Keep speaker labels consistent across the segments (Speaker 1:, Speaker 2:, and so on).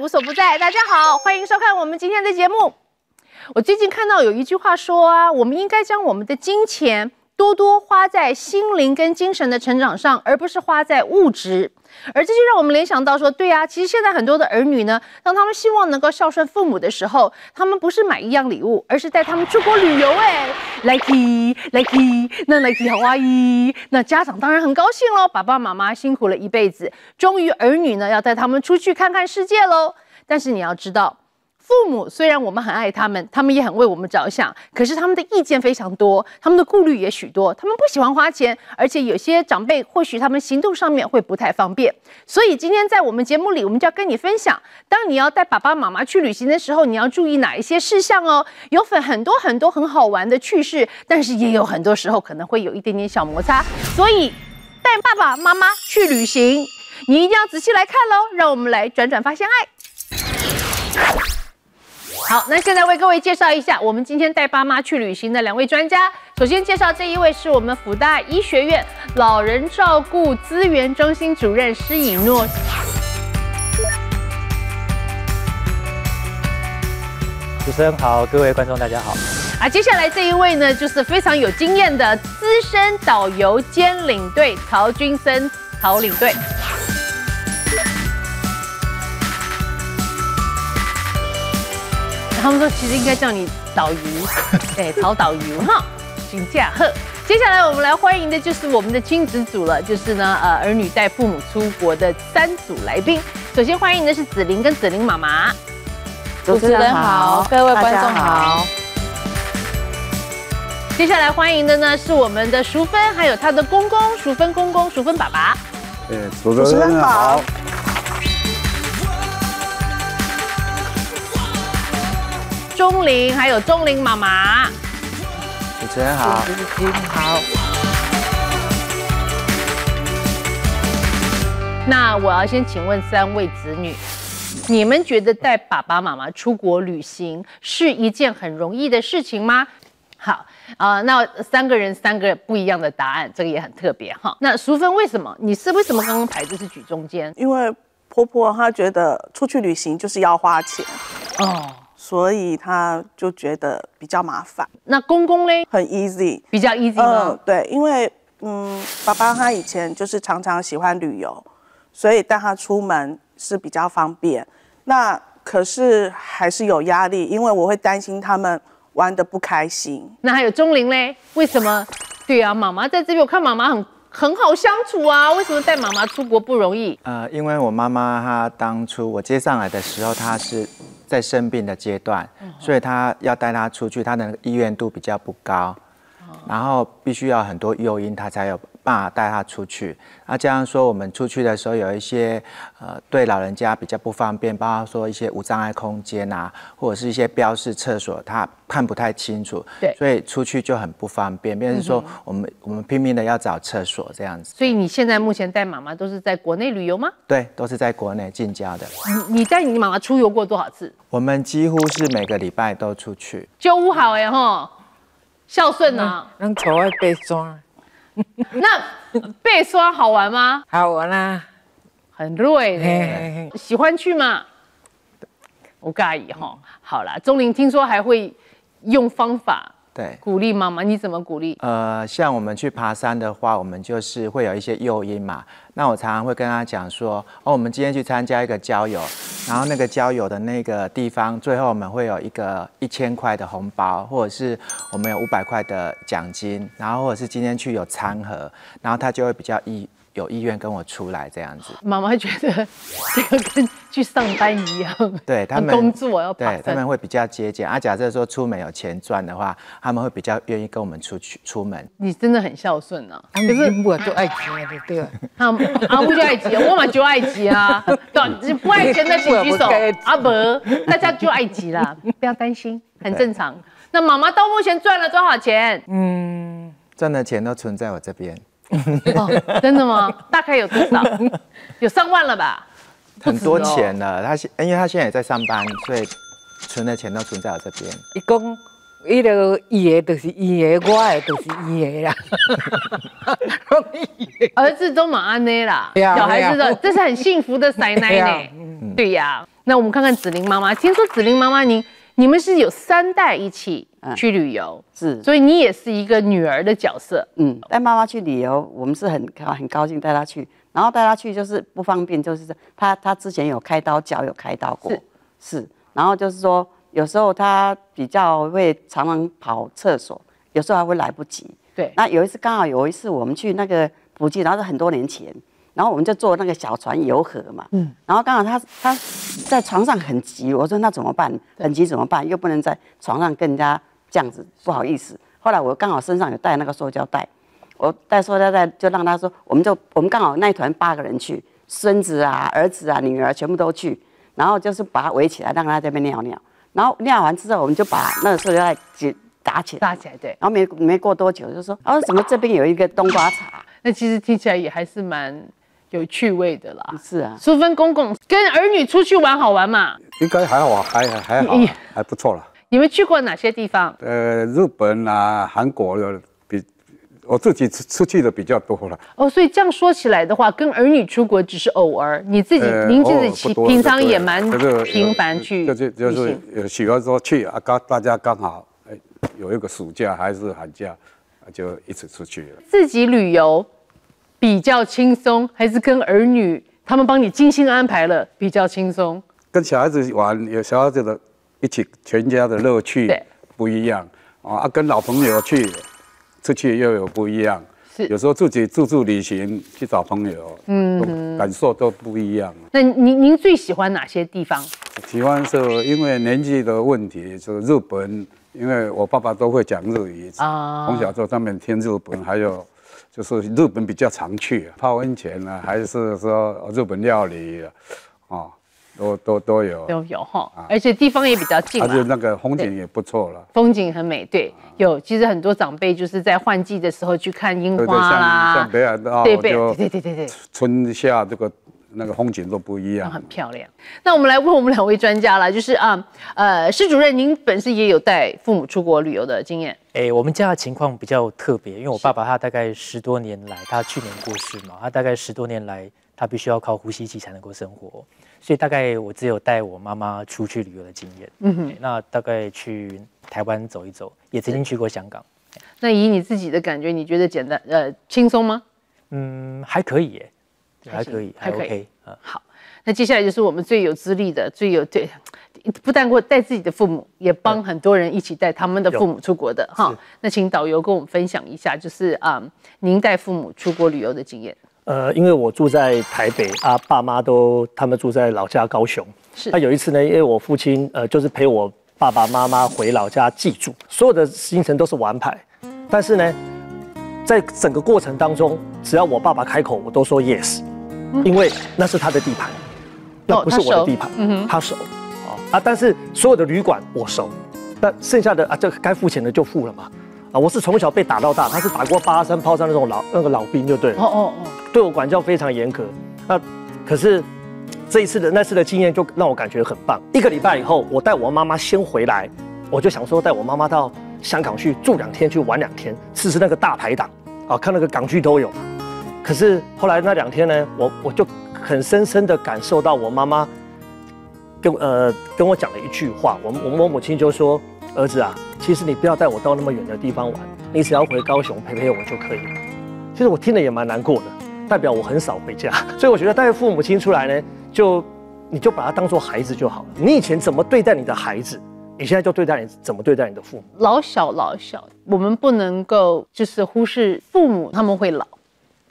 Speaker 1: 无所不在。大家好，欢迎收看我们今天的节目。我最近看到有一句话说啊，我们应该将我们的金钱多多花在心灵跟精神的成长上，而不是花在物质。而这就让我们联想到说，对呀，其实现在很多的儿女呢，当他们希望能够孝顺父母的时候，他们不是买一样礼物，而是带他们出国旅游。哎，Lucky，Lucky，那 Lucky 好阿姨，那家长当然很高兴喽，爸爸妈妈辛苦了一辈子，终于儿女呢要带他们出去看看世界喽。但是你要知道。父母虽然我们很爱他们，他们也很为我们着想，可是他们的意见非常多，他们的顾虑也许多，他们不喜欢花钱，而且有些长辈或许他们行动上面会不太方便。所以今天在我们节目里，我们就要跟你分享，当你要带爸爸妈妈去旅行的时候，你要注意哪一些事项哦。有很很多很多很好玩的趣事，但是也有很多时候可能会有一点点小摩擦。所以带爸爸妈妈去旅行，你一定要仔细来看喽。让我们来转转发现爱。好，那现在为各位介绍一下，我们今天带爸妈去旅行的两位专家。首先介绍这一位是我们福大医学院老人照顾资源中心主任施以诺。
Speaker 2: 主持人好，各位观众大家好。
Speaker 1: 啊，接下来这一位呢，就是非常有经验的资深导游兼领队曹军森，曹领队。他们说，其实应该叫你导游，哎，曹导游哈，请驾鹤。接下来我们来欢迎的就是我们的亲子组了，就是呢，呃，儿女带父母出国的三组来宾。首先欢迎的是子玲跟子玲妈妈。
Speaker 3: 主持人好，各位观众好。
Speaker 1: 接下来欢迎的呢是我们的淑芬，还有她的公公淑芬公公、淑芬爸爸。
Speaker 4: 哎，主持人好。
Speaker 1: 钟玲，还有钟玲妈妈，
Speaker 2: 主持人好，
Speaker 3: 主持人好。
Speaker 1: 那我要先请问三位子女，你们觉得带爸爸妈妈出国旅行是一件很容易的事情吗？好啊，那三个人三个不一样的答案，这个也很特别哈。那淑芬为什么？你是为什么刚刚排的是举中间？
Speaker 3: 因为婆婆她觉得出去旅行就是要花钱哦。所以他就觉得比较麻烦。
Speaker 1: 那公公嘞？
Speaker 3: 很 easy，
Speaker 1: 比较 easy 吗？
Speaker 3: 对，因为嗯，爸爸他以前就是常常喜欢旅游，所以带他出门是比较方便。那可是还是有压力，因为我会担心他们玩的不开心。
Speaker 1: 那还有钟玲嘞？为什么？对啊，妈妈在这边，我看妈妈很很好相处啊。为什么带妈妈出国不容易？呃，
Speaker 2: 因为我妈妈她当初我接上来的时候，她是。在生病的阶段，所以他要带他出去，他的意愿度比较不高，然后必须要很多诱因，他才有办法带他出去。那加上说，我们出去的时候有一些呃对老人家比较不方便，包括说一些无障碍空间啊，或者是一些标示厕所，他看不太清楚，
Speaker 1: 对，
Speaker 2: 所以出去就很不方便。变成说我们我们拼命的要找厕所这样子。
Speaker 1: 所以你现在目前带妈妈都是在国内旅游吗？
Speaker 2: 对，都是在国内近郊的。
Speaker 1: 你你带你妈妈出游过多少次？
Speaker 2: 我们几乎是每个礼拜都出去。
Speaker 1: 就屋好哎吼，孝顺啊，
Speaker 5: 能宠爱被抓。
Speaker 1: 那被刷好玩吗？
Speaker 5: 好玩啊，
Speaker 1: 很累的。喜欢去吗？我介意哈。好啦，钟玲听说还会用方法。
Speaker 2: 对，
Speaker 1: 鼓励妈妈，你怎么鼓励？
Speaker 2: 呃，像我们去爬山的话，我们就是会有一些诱因嘛。那我常常会跟他讲说，哦，我们今天去参加一个郊游，然后那个郊游的那个地方，最后我们会有一个一千块的红包，或者是我们有五百块的奖金，然后或者是今天去有餐盒，然后他就会比较意。有意愿跟我出来这样子，
Speaker 1: 妈妈觉得这个跟去上班一样，
Speaker 2: 对他们
Speaker 1: 工作要
Speaker 2: 对他们会比较节俭啊。假设说出门有钱赚的话，他们会比较愿意跟我们出去出门。
Speaker 1: 你真的很孝顺啊，
Speaker 5: 可是我就爱钱的对吧？
Speaker 1: 啊，阿母就爱钱，我嘛就爱钱啊。对，不爱钱的请举手。阿伯，大家就爱钱啦，不要担心，很正常。那妈妈到目前赚了多少钱？
Speaker 2: 嗯，赚的钱都存在我这边。
Speaker 1: 哦，真的吗？大概有多少？有上万了吧？
Speaker 2: 很多钱了。他现，因为他现在也在上班，所以存的钱都存在我这边。
Speaker 5: 一共伊个伊的就是伊的，我的就是伊的啦。
Speaker 1: 儿子都马安内啦，小孩子的这是很幸福的奶奶呢。对呀，那我们看看子玲妈妈，听说子玲妈妈您你们是有三代一起去旅游，
Speaker 6: 是，
Speaker 1: 所以你也是一个女儿的角色。
Speaker 6: 嗯，带妈妈去旅游，我们是很高很高兴带她去，然后带她去就是不方便，就是她她之前有开刀，脚有开刀过，
Speaker 1: 是。
Speaker 6: 是，然后就是说有时候她比较会常常跑厕所，有时候还会来不及。
Speaker 1: 对，
Speaker 6: 那有一次刚好有一次我们去那个普吉，然后是很多年前，然后我们就坐那个小船游河嘛，嗯，然后刚好他他在床上很急，我说那怎么办？很急怎么办？又不能在床上跟人家这样子，不好意思。后来我刚好身上有带那个塑胶袋，我带塑胶袋就让他说，我们就我们刚好那一团八个人去，孙子啊、儿子啊、女儿全部都去，然后就是把他围起来，让他在那边尿尿，然后尿完之后，我们就把那个塑胶袋解打起来。
Speaker 1: 打起来对，
Speaker 6: 然后没没过多久就说，哦，怎么这边有一个冬瓜茶？
Speaker 1: 那其实听起来也还是蛮有趣味的啦。
Speaker 6: 是啊，
Speaker 1: 淑芬公公跟儿女出去玩好玩嘛？
Speaker 4: 应该还好，还还还好，还不错了。
Speaker 1: 你们去过哪些地方？
Speaker 4: 呃，日本啊、韩国的比我自己出出去的比较多了。
Speaker 1: 哦，所以这样说起来的话，跟儿女出国只是偶尔，你自己、
Speaker 4: 呃
Speaker 1: 您自己平常也蛮频繁去
Speaker 4: 就就就是有喜欢说去啊，刚大家刚好哎有一个暑假还是寒假，啊就一起出去了。
Speaker 1: 自己旅游比较轻松，还是跟儿女他们帮你精心安排了比较轻松？
Speaker 4: 跟小孩子玩，有小孩子的一起全家的乐趣不一样啊，啊跟老朋友去出去又有不一样。
Speaker 1: 是
Speaker 4: 有时候自己自助旅行去找朋友，嗯，感受都不一样。
Speaker 1: 那您您最喜欢哪些地方？
Speaker 4: 喜欢是因为年纪的问题，就是日本，因为我爸爸都会讲日语
Speaker 1: 啊
Speaker 4: 从小就上面听日本，还有就是日本比较常去泡温泉啊，还是说日本料理啊，哦，都都都有，
Speaker 1: 都有哈，而且地方也比较近嘛，
Speaker 4: 而且那个风景也不错了。
Speaker 1: 风景很美。对，有其实很多长辈就是在换季的时候去看樱
Speaker 4: 对对，
Speaker 1: 花
Speaker 4: 像
Speaker 1: 啦
Speaker 4: 像，北海道
Speaker 1: 对对对对对对，
Speaker 4: 春夏这个那个风景都不一样
Speaker 1: 很。漂亮。那我们来问我们两位专家了，就是啊，呃，施主任，您本身也有带父母出国旅游的经验，
Speaker 7: 诶，我们家的情况比较特别，因为我爸爸他大概十多年来，他去年过世嘛，他大概十多年来，他必须要靠呼吸机才能够生活，所以大概我只有带我妈妈出去旅游的经验。嗯哼，那大概去台湾走一走，也曾经去过香港，
Speaker 1: 那以你自己的感觉，你觉得简单呃轻松吗？
Speaker 7: 嗯，还可以耶，对还可以，还
Speaker 1: 还可以
Speaker 7: OK 啊。
Speaker 1: 好，那接下来就是我们最有资历的、最有对，不但过带自己的父母，也帮很多人一起带他们的父母出国的哈。那请导游跟我们分享一下，就是啊、您带父母出国旅游的经验。
Speaker 8: 呃，因为我住在台北啊，爸妈都他们住在老家高雄。
Speaker 1: 是
Speaker 8: 那有一次呢，因为我父亲呃就是陪我爸爸妈妈回老家寄住，所有的行程都是玩牌，但是呢，在整个过程当中，只要我爸爸开口，我都说 yes，、因为那是他的地盘，那不是我的地盘，他熟，哦啊，但是所有的旅馆我熟，那剩下的啊，这个该付钱的就付了嘛。啊，我是从小被打到大，他是打过八三炮战那种老那个老兵，就对了。
Speaker 1: 哦哦哦，
Speaker 8: 对我管教非常严格。那可是这一次的那次的经验就让我感觉很棒。一个礼拜以后，我带我妈妈先回来，我就想说带我妈妈到香港去住两天，去玩两天，试试那个大排档啊，看那个港剧都有。可是后来那两天呢，我我就很深深的感受到我妈妈跟呃跟我讲了一句话，我我我母亲就说：“儿子啊，其实你不要带我到那么远的地方玩，你只要回高雄陪陪我就可以了。”其实我听了也蛮难过的，代表我很少回家，所以我觉得带父母亲出来呢，就你就把他当做孩子就好了。你以前怎么对待你的孩子，你现在就对待你怎么对待你的父母。
Speaker 1: 老小老小，我们不能够就是忽视父母，他们会老，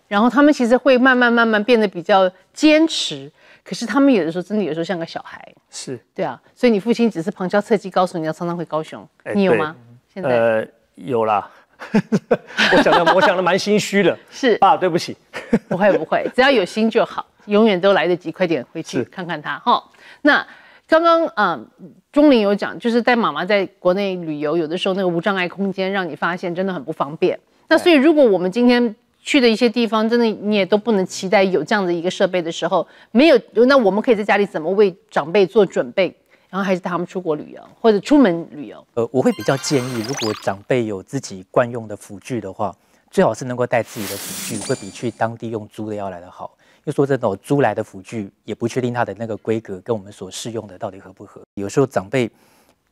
Speaker 1: 然后他们其实会慢慢慢慢变得比较坚持，可是他们有的时候真的有时候像个小孩，
Speaker 8: 是，
Speaker 1: 对啊，所以你父亲只是旁敲侧击告诉你要常常回高雄，
Speaker 8: 哎
Speaker 1: 你有吗？现在、
Speaker 8: 呃，有啦，我想的我想的蛮心虚的，
Speaker 1: 是。
Speaker 8: 爸，对不起。
Speaker 1: 不会不会，只要有心就好，永远都来得及，快点回去
Speaker 8: 是。
Speaker 1: 看看他哈。那刚刚嗯，钟玲有讲，就是带妈妈在国内旅游，有的时候那个无障碍空间让你发现真的很不方便。那所以如果我们今天去的一些地方，真的你也都不能期待有这样的一个设备的时候，没有，那我们可以在家里怎么为长辈做准备？然后还是带他们出国旅游或者出门旅游？
Speaker 7: 呃，我会比较建议，如果长辈有自己惯用的辅具的话，最好是能够带自己的辅具，会比去当地用租的要来的好。又说真的，租来的辅具也不确定它的那个规格跟我们所适用的到底合不合。有时候长辈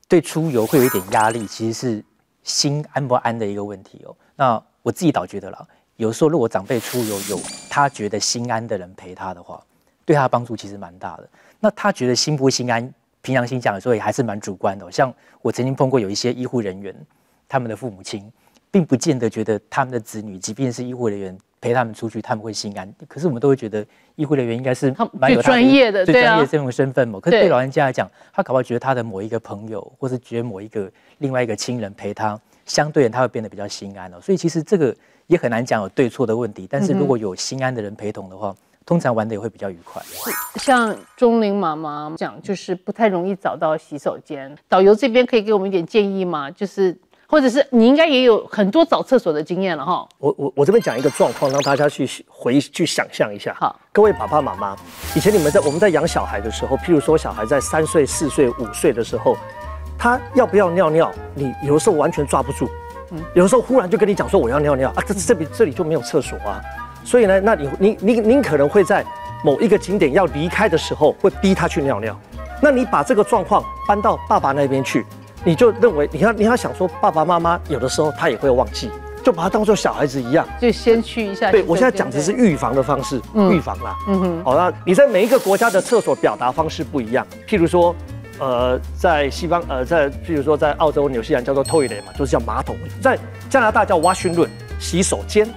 Speaker 7: 对出游会有一点压力，其实是心安不安的一个问题哦。那我自己倒觉得啦，有时候如果长辈出游有他觉得心安的人陪他的话，对他的帮助其实蛮大的。那他觉得心不心安，平常心讲的时候也还是蛮主观的哦。像我曾经碰过有一些医护人员，他们的父母亲并不见得觉得他们的子女，即便是医护人员陪他们出去，他们会心安。可是我们都会觉得医护人员应该是蛮有
Speaker 1: 专业的
Speaker 7: 最
Speaker 1: 对啊
Speaker 7: 专业的这种身份嘛。可是
Speaker 1: 对
Speaker 7: 对老人家来讲，他搞不好觉得他的某一个朋友，或是觉得某一个另外一个亲人陪他，相对的他会变得比较心安哦。所以其实这个也很难讲有对错的问题。但是如果有心安的人陪同的话，通常玩的也会比较愉快。
Speaker 1: 像钟玲妈妈讲，就是不太容易找到洗手间。导游这边可以给我们一点建议吗？就是或者是你应该也有很多找厕所的经验了哈。
Speaker 8: 我我我这边讲一个状况，让大家去回去想象一下。
Speaker 1: 好，
Speaker 8: 各位爸爸妈妈，以前你们在我们在养小孩的时候，譬如说小孩在三岁、四岁、五岁的时候，他要不要尿尿，你有的时候完全抓不住。
Speaker 1: 嗯
Speaker 8: 有的时候忽然就跟你讲说我要尿尿啊，这这里这里就没有厕所啊，所以呢，那你你你您可能会在某一个景点要离开的时候，会逼他去尿尿。那你把这个状况搬到爸爸那边去，你就认为你要你要想说爸爸妈妈有的时候他也会忘记，就把他当做小孩子一样。
Speaker 1: 就先去一下。
Speaker 8: 对我现在讲的是预防的方式，
Speaker 1: 嗯
Speaker 8: 预防啦。
Speaker 1: 嗯哼，
Speaker 8: 好，那你在每一个国家的厕所表达方式不一样。譬如说，呃，在西方，呃，在譬如说在澳洲、纽西兰叫做 toilet 嘛，就是叫马桶；在加拿大叫 washing room，洗手间，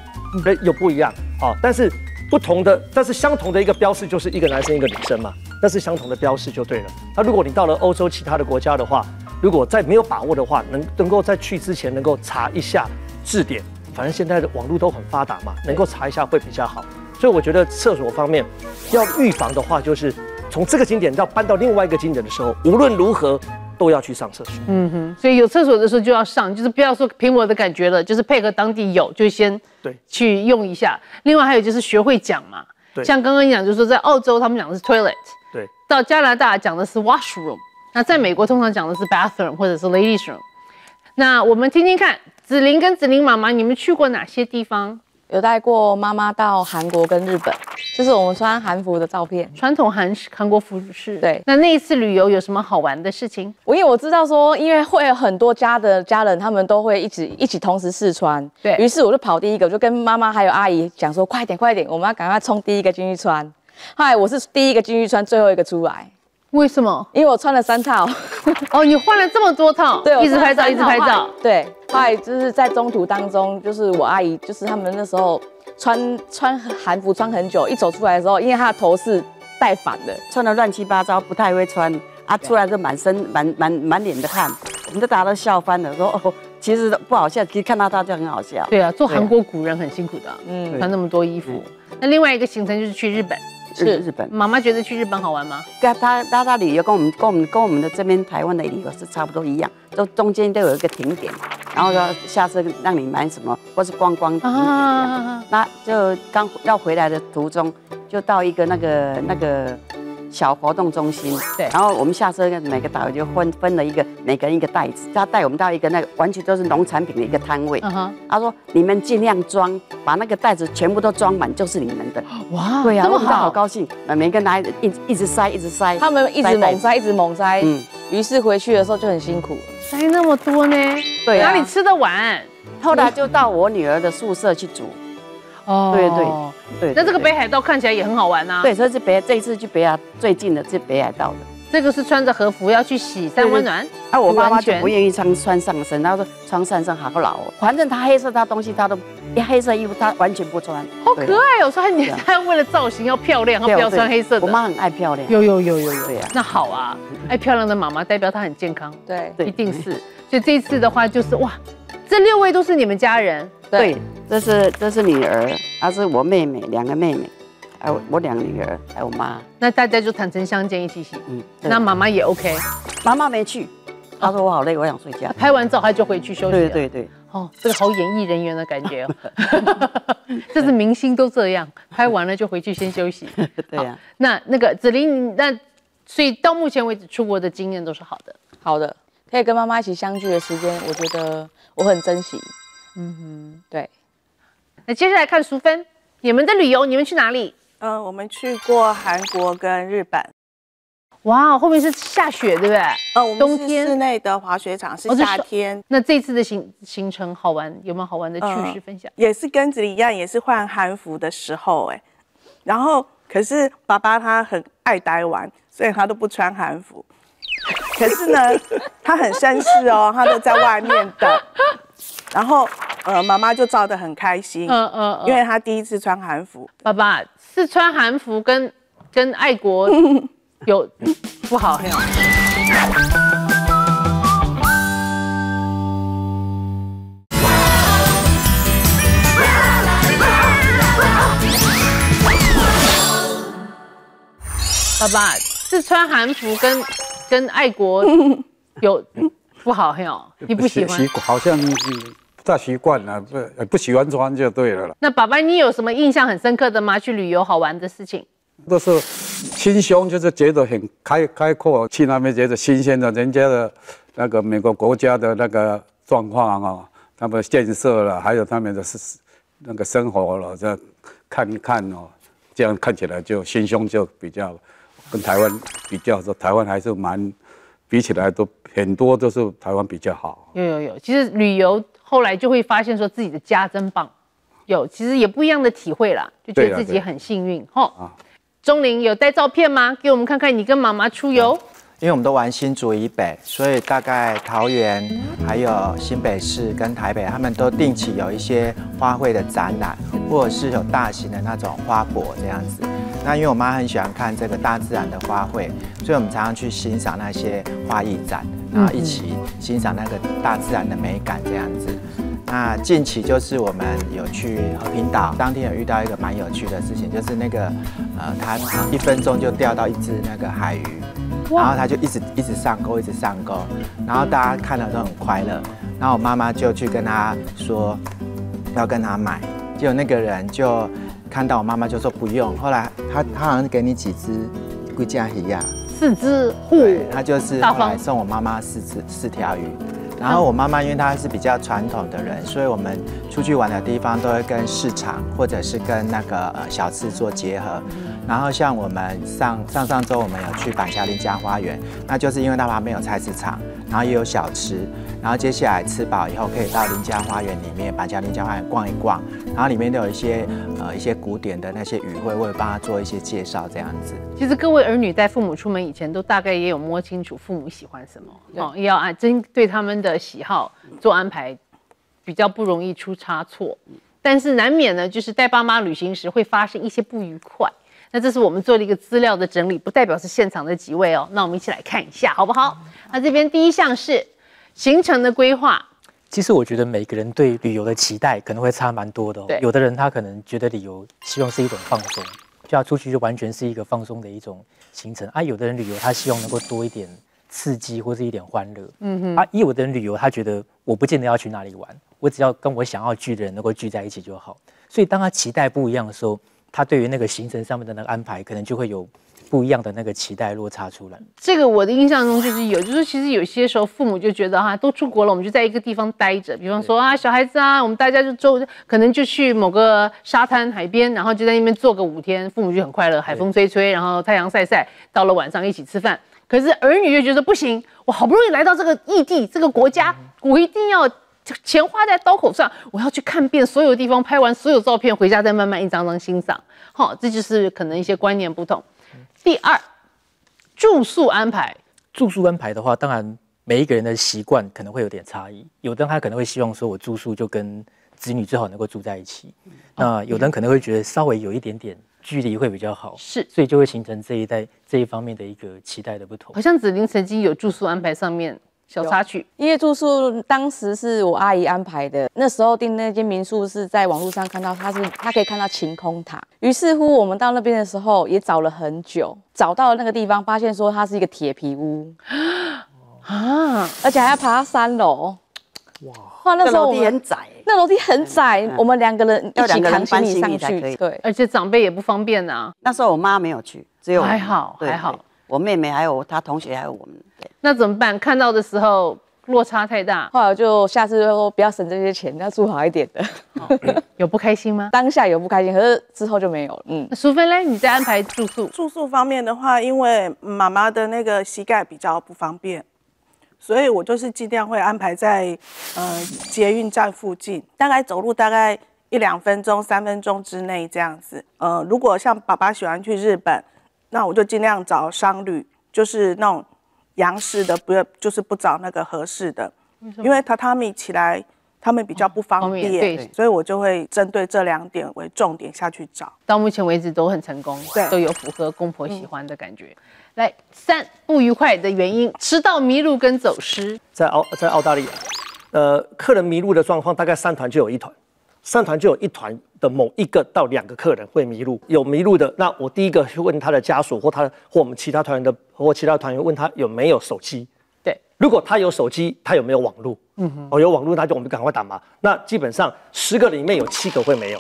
Speaker 8: 哎，又不一样。啊，但是不同的，但是相同的一个标示就是一个男生一个女生嘛，那是相同的标示就对了。那如果你到了欧洲其他的国家的话，如果在没有把握的话，能能够在去之前能够查一下字典，反正现在的网络都很发达嘛，能够查一下会比较好。所以我觉得厕所方面要预防的话，就是从这个景点要搬到另外一个景点的时候，无论如何都要去上厕所。
Speaker 1: 嗯哼，所以有厕所的时候就要上，就是不要说凭我的感觉了，就是配合当地有就先
Speaker 8: 对
Speaker 1: 去用一下。另外还有就是学会讲嘛，
Speaker 8: 对
Speaker 1: 像刚刚你讲，就是说在澳洲他们讲的是 toilet，
Speaker 8: 对，
Speaker 1: 到加拿大讲的是 washroom，那在美国通常讲的是 bathroom 或者是 ladies room。那我们听听看，子琳跟子琳妈妈，你们去过哪些地方？
Speaker 9: 有带过妈妈到韩国跟日本，这是我们穿韩服的照片。
Speaker 1: 传统韩式韩国服饰。
Speaker 9: 对
Speaker 1: 那那一次旅游有什么好玩的事情？
Speaker 9: 我因为我知道说，因为会有很多家的家人，他们都会一起一起同时试穿。
Speaker 1: 对
Speaker 9: 于是我就跑第一个，我就跟妈妈还有阿姨讲说，快点快点，我们要赶快冲第一个进去穿。后来我是第一个进去穿，最后一个出来，
Speaker 1: 为什么？
Speaker 9: 因为我穿了三套。
Speaker 1: 哦，你换了这么多套，
Speaker 9: 对，
Speaker 1: 一直拍照，一直拍照。
Speaker 9: 对，后来就是在中途当中，就是我阿姨，就是他们那时候穿穿韩服穿很久，一走出来的时候，因为她的头是戴反的，
Speaker 6: 穿的乱七八糟，不太会穿啊，出来就满身满满满脸的汗，我们都大家都笑翻了，说哦，其实不好笑，其实看到他就很好笑。
Speaker 1: 对啊，做韩国古人很辛苦的，
Speaker 9: 嗯，
Speaker 1: 穿那么多衣服。那另外一个行程就是去日本，
Speaker 6: 是日本，
Speaker 1: 妈妈觉得去日本好玩吗？
Speaker 6: 跟他他他旅游跟我们跟我们跟我们的这边台湾的旅游是差不多一样，都中间都有一个停点，然后要下次让你买什么，或是观光景点这样。
Speaker 1: 啊，
Speaker 6: 那就刚要回来的途中，就到一个那个那个小活动中心，
Speaker 1: 对
Speaker 6: 然后我们下车，每个导游就分分了一个每个人一个袋子，他带我们到一个那个完全都是农产品的一个摊位。
Speaker 1: 嗯哼，
Speaker 6: 他说：“你们尽量装，把那个袋子全部都装满，就是你们的。
Speaker 1: 哇，
Speaker 6: 对呀、
Speaker 1: 这么
Speaker 6: 我们都好
Speaker 1: 好，
Speaker 6: 高兴，每个人拿一一直塞，一直塞。
Speaker 9: 他们一直猛塞，一直猛塞，
Speaker 6: 嗯，
Speaker 9: 于是回去的时候就很辛苦。
Speaker 1: 塞那么多呢？
Speaker 6: 对啊
Speaker 1: 哪里吃得完？
Speaker 6: 后来就到我女儿的宿舍去煮。
Speaker 1: 哦
Speaker 6: 对对对，
Speaker 1: 那这个北海道看起来也很好玩呐。，
Speaker 6: 对，所以是北这一次去北海最近的是北海道的。
Speaker 1: 这个是穿着和服要去洗三温暖，
Speaker 6: 啊，我妈妈就
Speaker 1: 完全
Speaker 6: 不愿意穿穿上身，她说穿上身好老哦。反正她黑色她东西她都，一黑色衣服她完全不穿。
Speaker 1: 好可爱哦。所以你她为了造型要漂亮，她不要穿黑色的。
Speaker 6: 我妈很爱漂亮。
Speaker 1: 有有有有有
Speaker 6: 对啊
Speaker 1: 那好啊，爱漂亮的妈妈代表她很健康，
Speaker 9: 对
Speaker 6: 对
Speaker 1: 一定是。所以这一次的话就是哇，这六位都是你们家人，
Speaker 6: 对，这是这是女儿，她是我妹妹，两个妹妹，还有我两个女儿，还有我妈。
Speaker 1: 那大家就坦诚相见一起洗。
Speaker 6: 嗯，
Speaker 1: 那妈妈也 OK，
Speaker 6: 妈妈没去，她说我好累，我想睡觉。
Speaker 1: 拍完照她就回去休息了。
Speaker 6: 对对对，
Speaker 1: 哦，这个好演艺人员的感觉哦，这是明星都这样，拍完了就回去先休息。
Speaker 6: 对呀、
Speaker 1: 那那个子琳，那所以到目前为止出国的经验都是好的。
Speaker 9: 好的，可以跟妈妈一起相聚的时间，我觉得我很珍惜。嗯哼，对。
Speaker 1: 那接下来看淑芬，你们的旅游，你们去哪里？
Speaker 3: 嗯、我们去过韩国跟日本。
Speaker 1: 哇，后面是下雪，对不对？
Speaker 3: 呃，我们是
Speaker 1: 冬天
Speaker 3: 室内的滑雪场，是夏天，
Speaker 1: 那这次的行行程好玩，有没有好玩的趣事
Speaker 3: 嗯
Speaker 1: 分享？
Speaker 3: 也是跟子怡一样，也是换韩服的时候，哎，然后可是爸爸他很爱呆玩，所以他都不穿韩服。可是呢，他很绅士哦，他都在外面等。然后呃，妈妈就照得很开心，
Speaker 1: 嗯嗯嗯
Speaker 3: 因为她第一次穿韩服。
Speaker 1: 爸爸是穿韩服跟跟爱国 有不好很好。爸爸是穿韩服跟跟爱国 有不好很好，你不喜欢
Speaker 4: 习？好像嗯不大习惯了，不呃不喜欢穿就对了啦。
Speaker 1: 那爸爸，你有什么印象很深刻的吗？去旅游好玩的事情？
Speaker 4: 都是心胸，就是觉得很开开阔，去那边觉得新鲜的，人家的那个美国国家的那个状况啊，他们建设了，还有他们的是那个生活了，这样看一看哦，这样看起来就心胸就比较跟台湾比较说，台湾还是蛮比起来都很多都是台湾比较好。
Speaker 1: 有有有，其实旅游后来就会发现说自己的家真棒，有其实也不一样的体会啦，就觉得自己很幸运哈。
Speaker 4: 啊
Speaker 1: 钟玲有带照片吗？给我们看看你跟妈妈出游。
Speaker 2: 因为我们都玩新竹以北，所以大概桃园、还有新北市跟台北，他们都定期有一些花卉的展览，或者是有大型的那种花博这样子。那因为我妈很喜欢看这个大自然的花卉，所以我们常常去欣赏那些花艺展，然后一起欣赏那个大自然的美感这样子。那近期就是我们有去和平岛，当天有遇到一个蛮有趣的事情，就是那个呃，它一分钟就钓到一只那个海鱼，然后它就一直一直上钩，一直上钩，然后大家看了都很快乐。然后我妈妈就去跟他说要跟他买，结果那个人就看到我妈妈就说不用，后来他他好像给你几只龟甲鱼呀，
Speaker 1: 四只户。
Speaker 2: 对，他就是后来送我妈妈四只四条鱼。然后我妈妈因为她是比较传统的人，所以我们出去玩的地方都会跟市场或者是跟那个呃小吃做结合。然后像我们上上上周我们有去板桥林家花园，那就是因为它旁边有菜市场，然后也有小吃，然后接下来吃饱以后可以到林家花园里面板桥林家花园逛一逛，然后里面都有一些呃一些古典的那些语汇，我也帮他做一些介绍这样子。
Speaker 1: 其实各位儿女带父母出门以前，都大概也有摸清楚父母喜欢什么，哦，也要按针对他们的喜好做安排，比较不容易出差错。但是难免呢，就是带爸妈旅行时会发生一些不愉快。那这是我们做了一个资料的整理，不代表是现场的几位哦。那我们一起来看一下，好不好？那这边第一项是行程的规划，
Speaker 7: 其实我觉得每个人对旅游的期待可能会差蛮多的、哦
Speaker 1: 对。
Speaker 7: 有的人他可能觉得旅游希望是一种放松，就要出去就完全是一个放松的一种行程啊。有的人旅游他希望能够多一点刺激或是一点欢乐，嗯哼。啊，也有的人旅游他觉得我不见得要去哪里玩，我只要跟我想要聚的人能够聚在一起就好。所以当他期待不一样的时候，他对于那个行程上面的那个安排可能就会有不一样的那个期待落差出来。
Speaker 1: 这个我的印象中就是有，就是其实有些时候父母就觉得哈，都出国了，我们就在一个地方待着。比方说啊，小孩子啊，我们大家就周可能就去某个沙滩海边，然后就在那边坐个五天，父母就很快乐，海风吹吹，然后太阳晒晒，到了晚上一起吃饭。可是儿女就觉得不行，我好不容易来到这个异地这个国家，我一定要钱花在刀口上，我要去看遍所有地方，拍完所有照片，回家再慢慢一张张欣赏。好，这就是可能一些观念不同。第二，住宿安排，
Speaker 7: 住宿安排的话，当然每一个人的习惯可能会有点差异。有的人他可能会希望说，我住宿就跟子女最好能够住在一起。那有的人可能会觉得稍微有一点点距离会比较好，
Speaker 1: 是
Speaker 7: 所以就会形成这一代这一方面的一个期待的不同
Speaker 1: 好。像子玲曾经有住宿安排上面小插曲，
Speaker 9: 因为住宿当时是我阿姨安排的，那时候订那间民宿是在网络上看到，它是它可以看到晴空塔。于是乎，我们到那边的时候也找了很久，找到了那个地方，发现说它是一个铁皮屋啊，而且还要爬到三楼。哇！那时候我们
Speaker 6: 梯很窄，
Speaker 9: 那楼梯很窄，我们两个人一起扛行李上去。
Speaker 6: 李才可以
Speaker 9: 对，
Speaker 1: 而且长辈也不方便啊、
Speaker 6: 那时候我妈没有去，只有我
Speaker 1: 还好
Speaker 6: 对
Speaker 1: 还好。
Speaker 6: 我妹妹还有她同学还有我们，对，
Speaker 1: 那怎么办？看到的时候落差太大，
Speaker 9: 后来就下次就说不要省这些钱，要住好一点的。
Speaker 1: 有不开心吗？
Speaker 9: 当下有不开心，可是之后就没有了。嗯
Speaker 1: 那，淑芬嘞，你在安排住宿，
Speaker 3: 住宿方面的话，因为妈妈的那个膝盖比较不方便，所以我就是尽量会安排在呃捷运站附近，大概走路大概一两分钟、三分钟之内这样子。呃，如果像爸爸喜欢去日本，那我就尽量找商旅，就是那种洋式的，不要就是不找那个合适的，因为榻榻米起来他们比较不方
Speaker 1: 方便
Speaker 3: 便，
Speaker 1: 对
Speaker 3: 所以我就会针对这两点为重点下去找。
Speaker 1: 到目前为止都很成功，
Speaker 3: 对
Speaker 1: 都有符合公婆喜欢的感觉。来，三不愉快的原因，迟到迷路跟走失。
Speaker 8: 在澳在澳大利亚，呃，客人迷路的状况大概三团就有一团，三团就有一团的某一个到两个客人会迷路。有迷路的，那我第一个去问他的家属或他或我们其他团员的或其他团员问他有没有手机。
Speaker 1: 对，
Speaker 8: 如果他有手机，他有没有网络？嗯哼，哦，有网络，那就我们赶快打嘛。那基本上十个里面有七个会没有，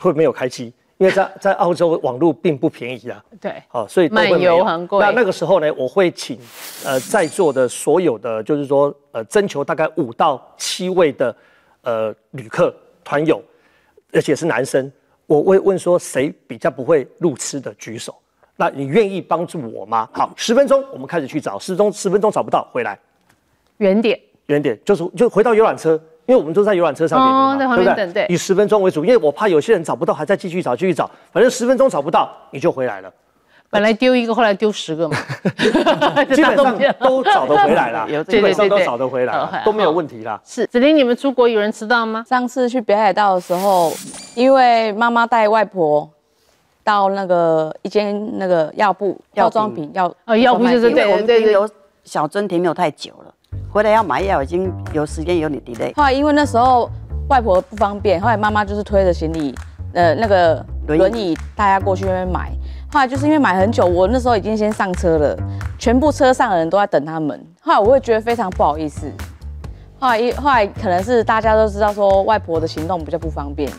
Speaker 8: 会没有开机，因为在在澳洲网络并不便宜啊。
Speaker 1: 对，
Speaker 8: 哦，所以
Speaker 1: 漫游很贵
Speaker 8: 那那个时候呢，我会请呃在座的所有的，就是说呃征求大概五到七位的呃旅客团友，而且是男生，我会问说谁比较不会路痴的举手。那你愿意帮助我吗？好，十分钟我们开始去找，十分钟十分钟找不到回来，
Speaker 1: 原点
Speaker 8: 原点就是就回到游览车，因为我们都在游览车上点名嘛
Speaker 1: 哦在旁边等对
Speaker 8: 以十分钟为主，因为我怕有些人找不到，还在继续找继续找，反正十分钟找不到你就回来了。
Speaker 1: 本来丢一个，后来丢十个嘛，
Speaker 8: 基本上都找得回来啦，
Speaker 6: 有
Speaker 8: 基本上都找得回来都没有问题啦。
Speaker 1: 是子琳，你们出国有人迟到吗？
Speaker 9: 上次去北海道的时候，因为妈妈带外婆到那个一间那个药部
Speaker 6: 药
Speaker 9: 化妆
Speaker 6: 品
Speaker 9: 品药
Speaker 1: 哦药部就是
Speaker 6: 对我们
Speaker 1: 对对对
Speaker 6: 停留小樽停留太久了，回来要买药已经有时间有点 delay。
Speaker 9: 后来因为那时候外婆不方便，后来妈妈就是推着行李，呃，那个
Speaker 6: 轮椅
Speaker 9: 轮椅大家过去那边买。后来就是因为买很久，我那时候已经先上车了，全部车上的人都在等他们。后来我会觉得非常不好意思。后来一后来可能是大家都知道说外婆的行动比较不方便，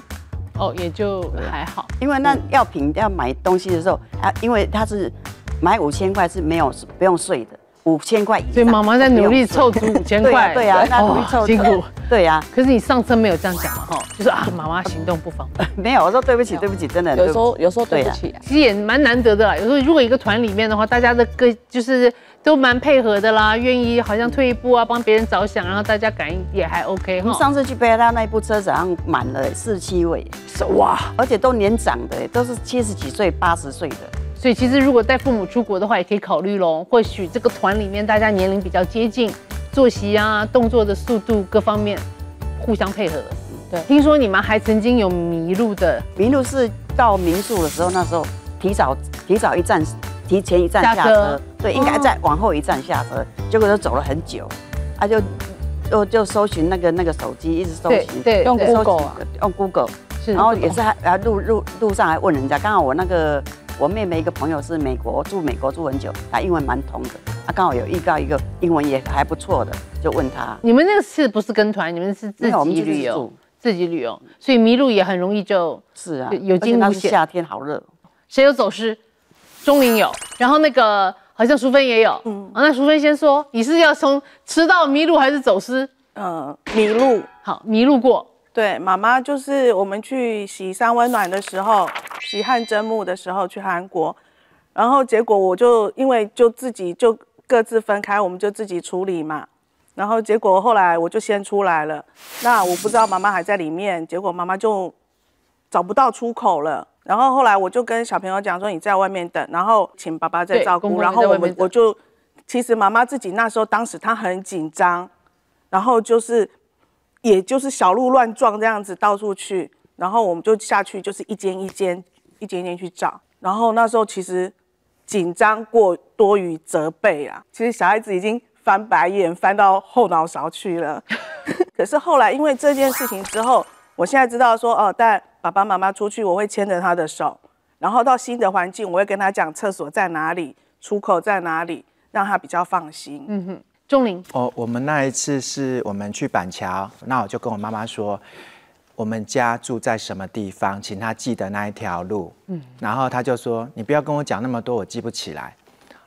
Speaker 1: 哦，也就还好。
Speaker 6: 因为那药品要买东西的时候，啊，因为他是买五千块是没有不用税的，五千块以上。
Speaker 1: 所以妈妈在努力凑足五千块，
Speaker 6: 对呀，啊，那努力凑
Speaker 1: 哦辛苦。
Speaker 6: 对呀、
Speaker 1: 可是你上车没有这样讲嘛？哈，就是啊，妈妈行动不方便，
Speaker 6: 没有，我说对不起，对不起，真的。
Speaker 9: 有时候
Speaker 6: 对不起
Speaker 9: 有时候对不
Speaker 6: 啊
Speaker 9: 起啊。
Speaker 1: 其实也蛮难得的啦。有时候如果一个团里面的话，大家的个就是都蛮配合的啦，愿意好像退一步啊，帮别人着想，然后大家感应也还 OK 哈。
Speaker 6: 我们上次去北海道那一部车子好像满了四十七位，
Speaker 1: 哇，
Speaker 6: 而且都年长的，都是七十几岁、八十岁的。
Speaker 1: 所以其实如果带父母出国的话，也可以考虑喽。或许这个团里面大家年龄比较接近，作息啊、动作的速度各方面互相配合。
Speaker 9: 对。
Speaker 1: 听说你们还曾经有迷路的，
Speaker 6: 迷路是到民宿的时候，那时候提早提早一站，提前一站
Speaker 1: 下车。
Speaker 6: 下车，对，应该再往后一站下车，结果就走了很久，啊就就就搜寻那个那个手机，一直搜
Speaker 1: 对
Speaker 6: 寻，
Speaker 9: 用
Speaker 1: 对用
Speaker 9: Google 啊，
Speaker 6: 用 Google，
Speaker 1: 是
Speaker 6: 然后也是还啊路路路上还问人家，刚好我那个我妹妹一个朋友是美国住美国住很久，她英文蛮通的，她刚好有遇到一个英文也还不错的，就问她，
Speaker 1: 你们那个是不是跟团？你们是自己旅游
Speaker 6: 自己
Speaker 1: 旅游，所以迷路也很容易就。
Speaker 6: 是啊，
Speaker 1: 有惊无险
Speaker 6: 夏天好热，
Speaker 1: 谁有走失？钟林有，然后那个好像淑芬也有。嗯，那淑芬先说，你是要从迟到迷路还是走失？
Speaker 3: 嗯，迷路。
Speaker 1: 好，迷路过。
Speaker 3: 对，妈妈就是我们去洗三温暖的时候，洗汗蒸木的时候去韩国，然后结果我就因为就自己就各自分开，我们就自己处理嘛。然后结果后来我就先出来了，那我不知道妈妈还在里面，结果妈妈就找不到出口了。然后后来我就跟小朋友讲说，你在外面等，然后请爸爸
Speaker 1: 再
Speaker 3: 照顾。
Speaker 1: 公
Speaker 3: 然后我们我就，其实妈妈自己那时候当时她很紧张，然后就是也就是小鹿乱撞这样子到处去，然后我们就下去，就是一间一间一间一间去找。然后那时候其实紧张过多于责备啊，其实小孩子已经翻白眼翻到后脑勺去了。可是后来因为这件事情之后，我现在知道说哦，带爸爸妈妈出去，我会牵着他的手，然后到新的环境，我会跟他讲厕所在哪里，出口在哪里，让他比较放心。
Speaker 1: 嗯哼，钟林，
Speaker 2: 哦，我们那一次是我们去板桥，那我就跟我妈妈说，我们家住在什么地方，请她记得那一条路。嗯，然后她就说，你不要跟我讲那么多，我记不起来。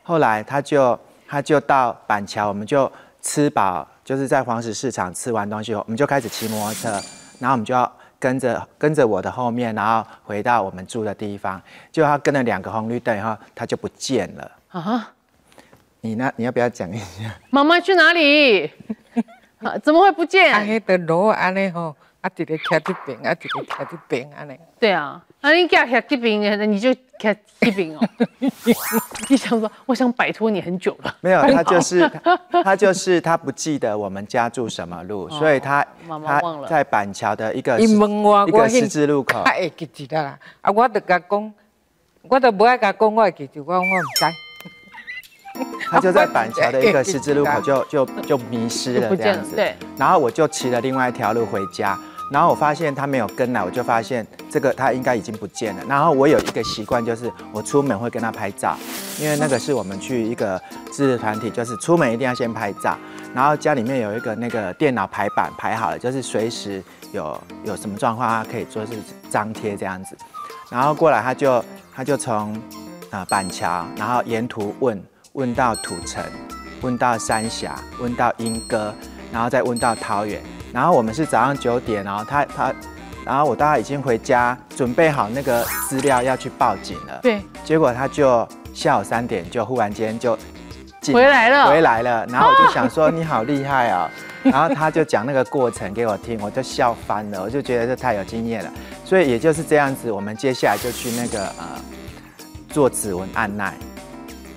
Speaker 2: 后来她就她就到板桥，我们就吃饱，就是在黄石市场吃完东西后，我们就开始骑摩托车，然后我们就要跟着跟着我的后面，然后回到我们住的地方。就她跟了两个红绿灯以后，他就不见了。
Speaker 1: 啊，
Speaker 2: 你呢你要不要讲一下？
Speaker 1: 妈妈去哪里？啊怎么会不
Speaker 5: 啊，
Speaker 1: 见？
Speaker 5: 迄个路安尼吼，啊一个徛这边，啊一个徛这边安尼。
Speaker 1: 对啊，那你给他这边，你就给这边哦。你想说，我想摆脱你很久了。
Speaker 2: 没有，他就是他 他就是他不记得我们家住什么路，所以他
Speaker 1: 妈妈
Speaker 2: 他
Speaker 1: 忘了
Speaker 2: 在板桥的一个一个十字路口
Speaker 5: 他，会记得啦啦。啊，我就甲讲，我都不爱甲讲，我会记住，我我唔知。
Speaker 2: 他就在板桥的一个十字路口就就就迷失了这样子。
Speaker 1: 对。
Speaker 2: 然后我就骑了另外一条路回家，然后我发现他没有跟来，我就发现这个他应该已经不见了。然后我有一个习惯，就是我出门会跟他拍照，因为那个是我们去一个知识团体，就是出门一定要先拍照。然后家里面有一个那个电脑排版排好了，就是随时有有什么状况，他可以做是张贴这样子。然后过来他就他就从啊板桥，然后沿途问问到土城，问到三峡，问到莺歌，然后再问到桃园。然后我们是早上九点，然后他他，然后我大概已经回家准备好那个资料要去报警了。
Speaker 1: 对，
Speaker 2: 结果他就下午三点就忽然间就进
Speaker 1: 回来了
Speaker 2: 回来了。然后我就想说你好厉害哦，然后他就讲那个过程给我听，我就笑翻了，我就觉得这太有经验了。所以也就是这样子，我们接下来就去那个呃做指纹按捺，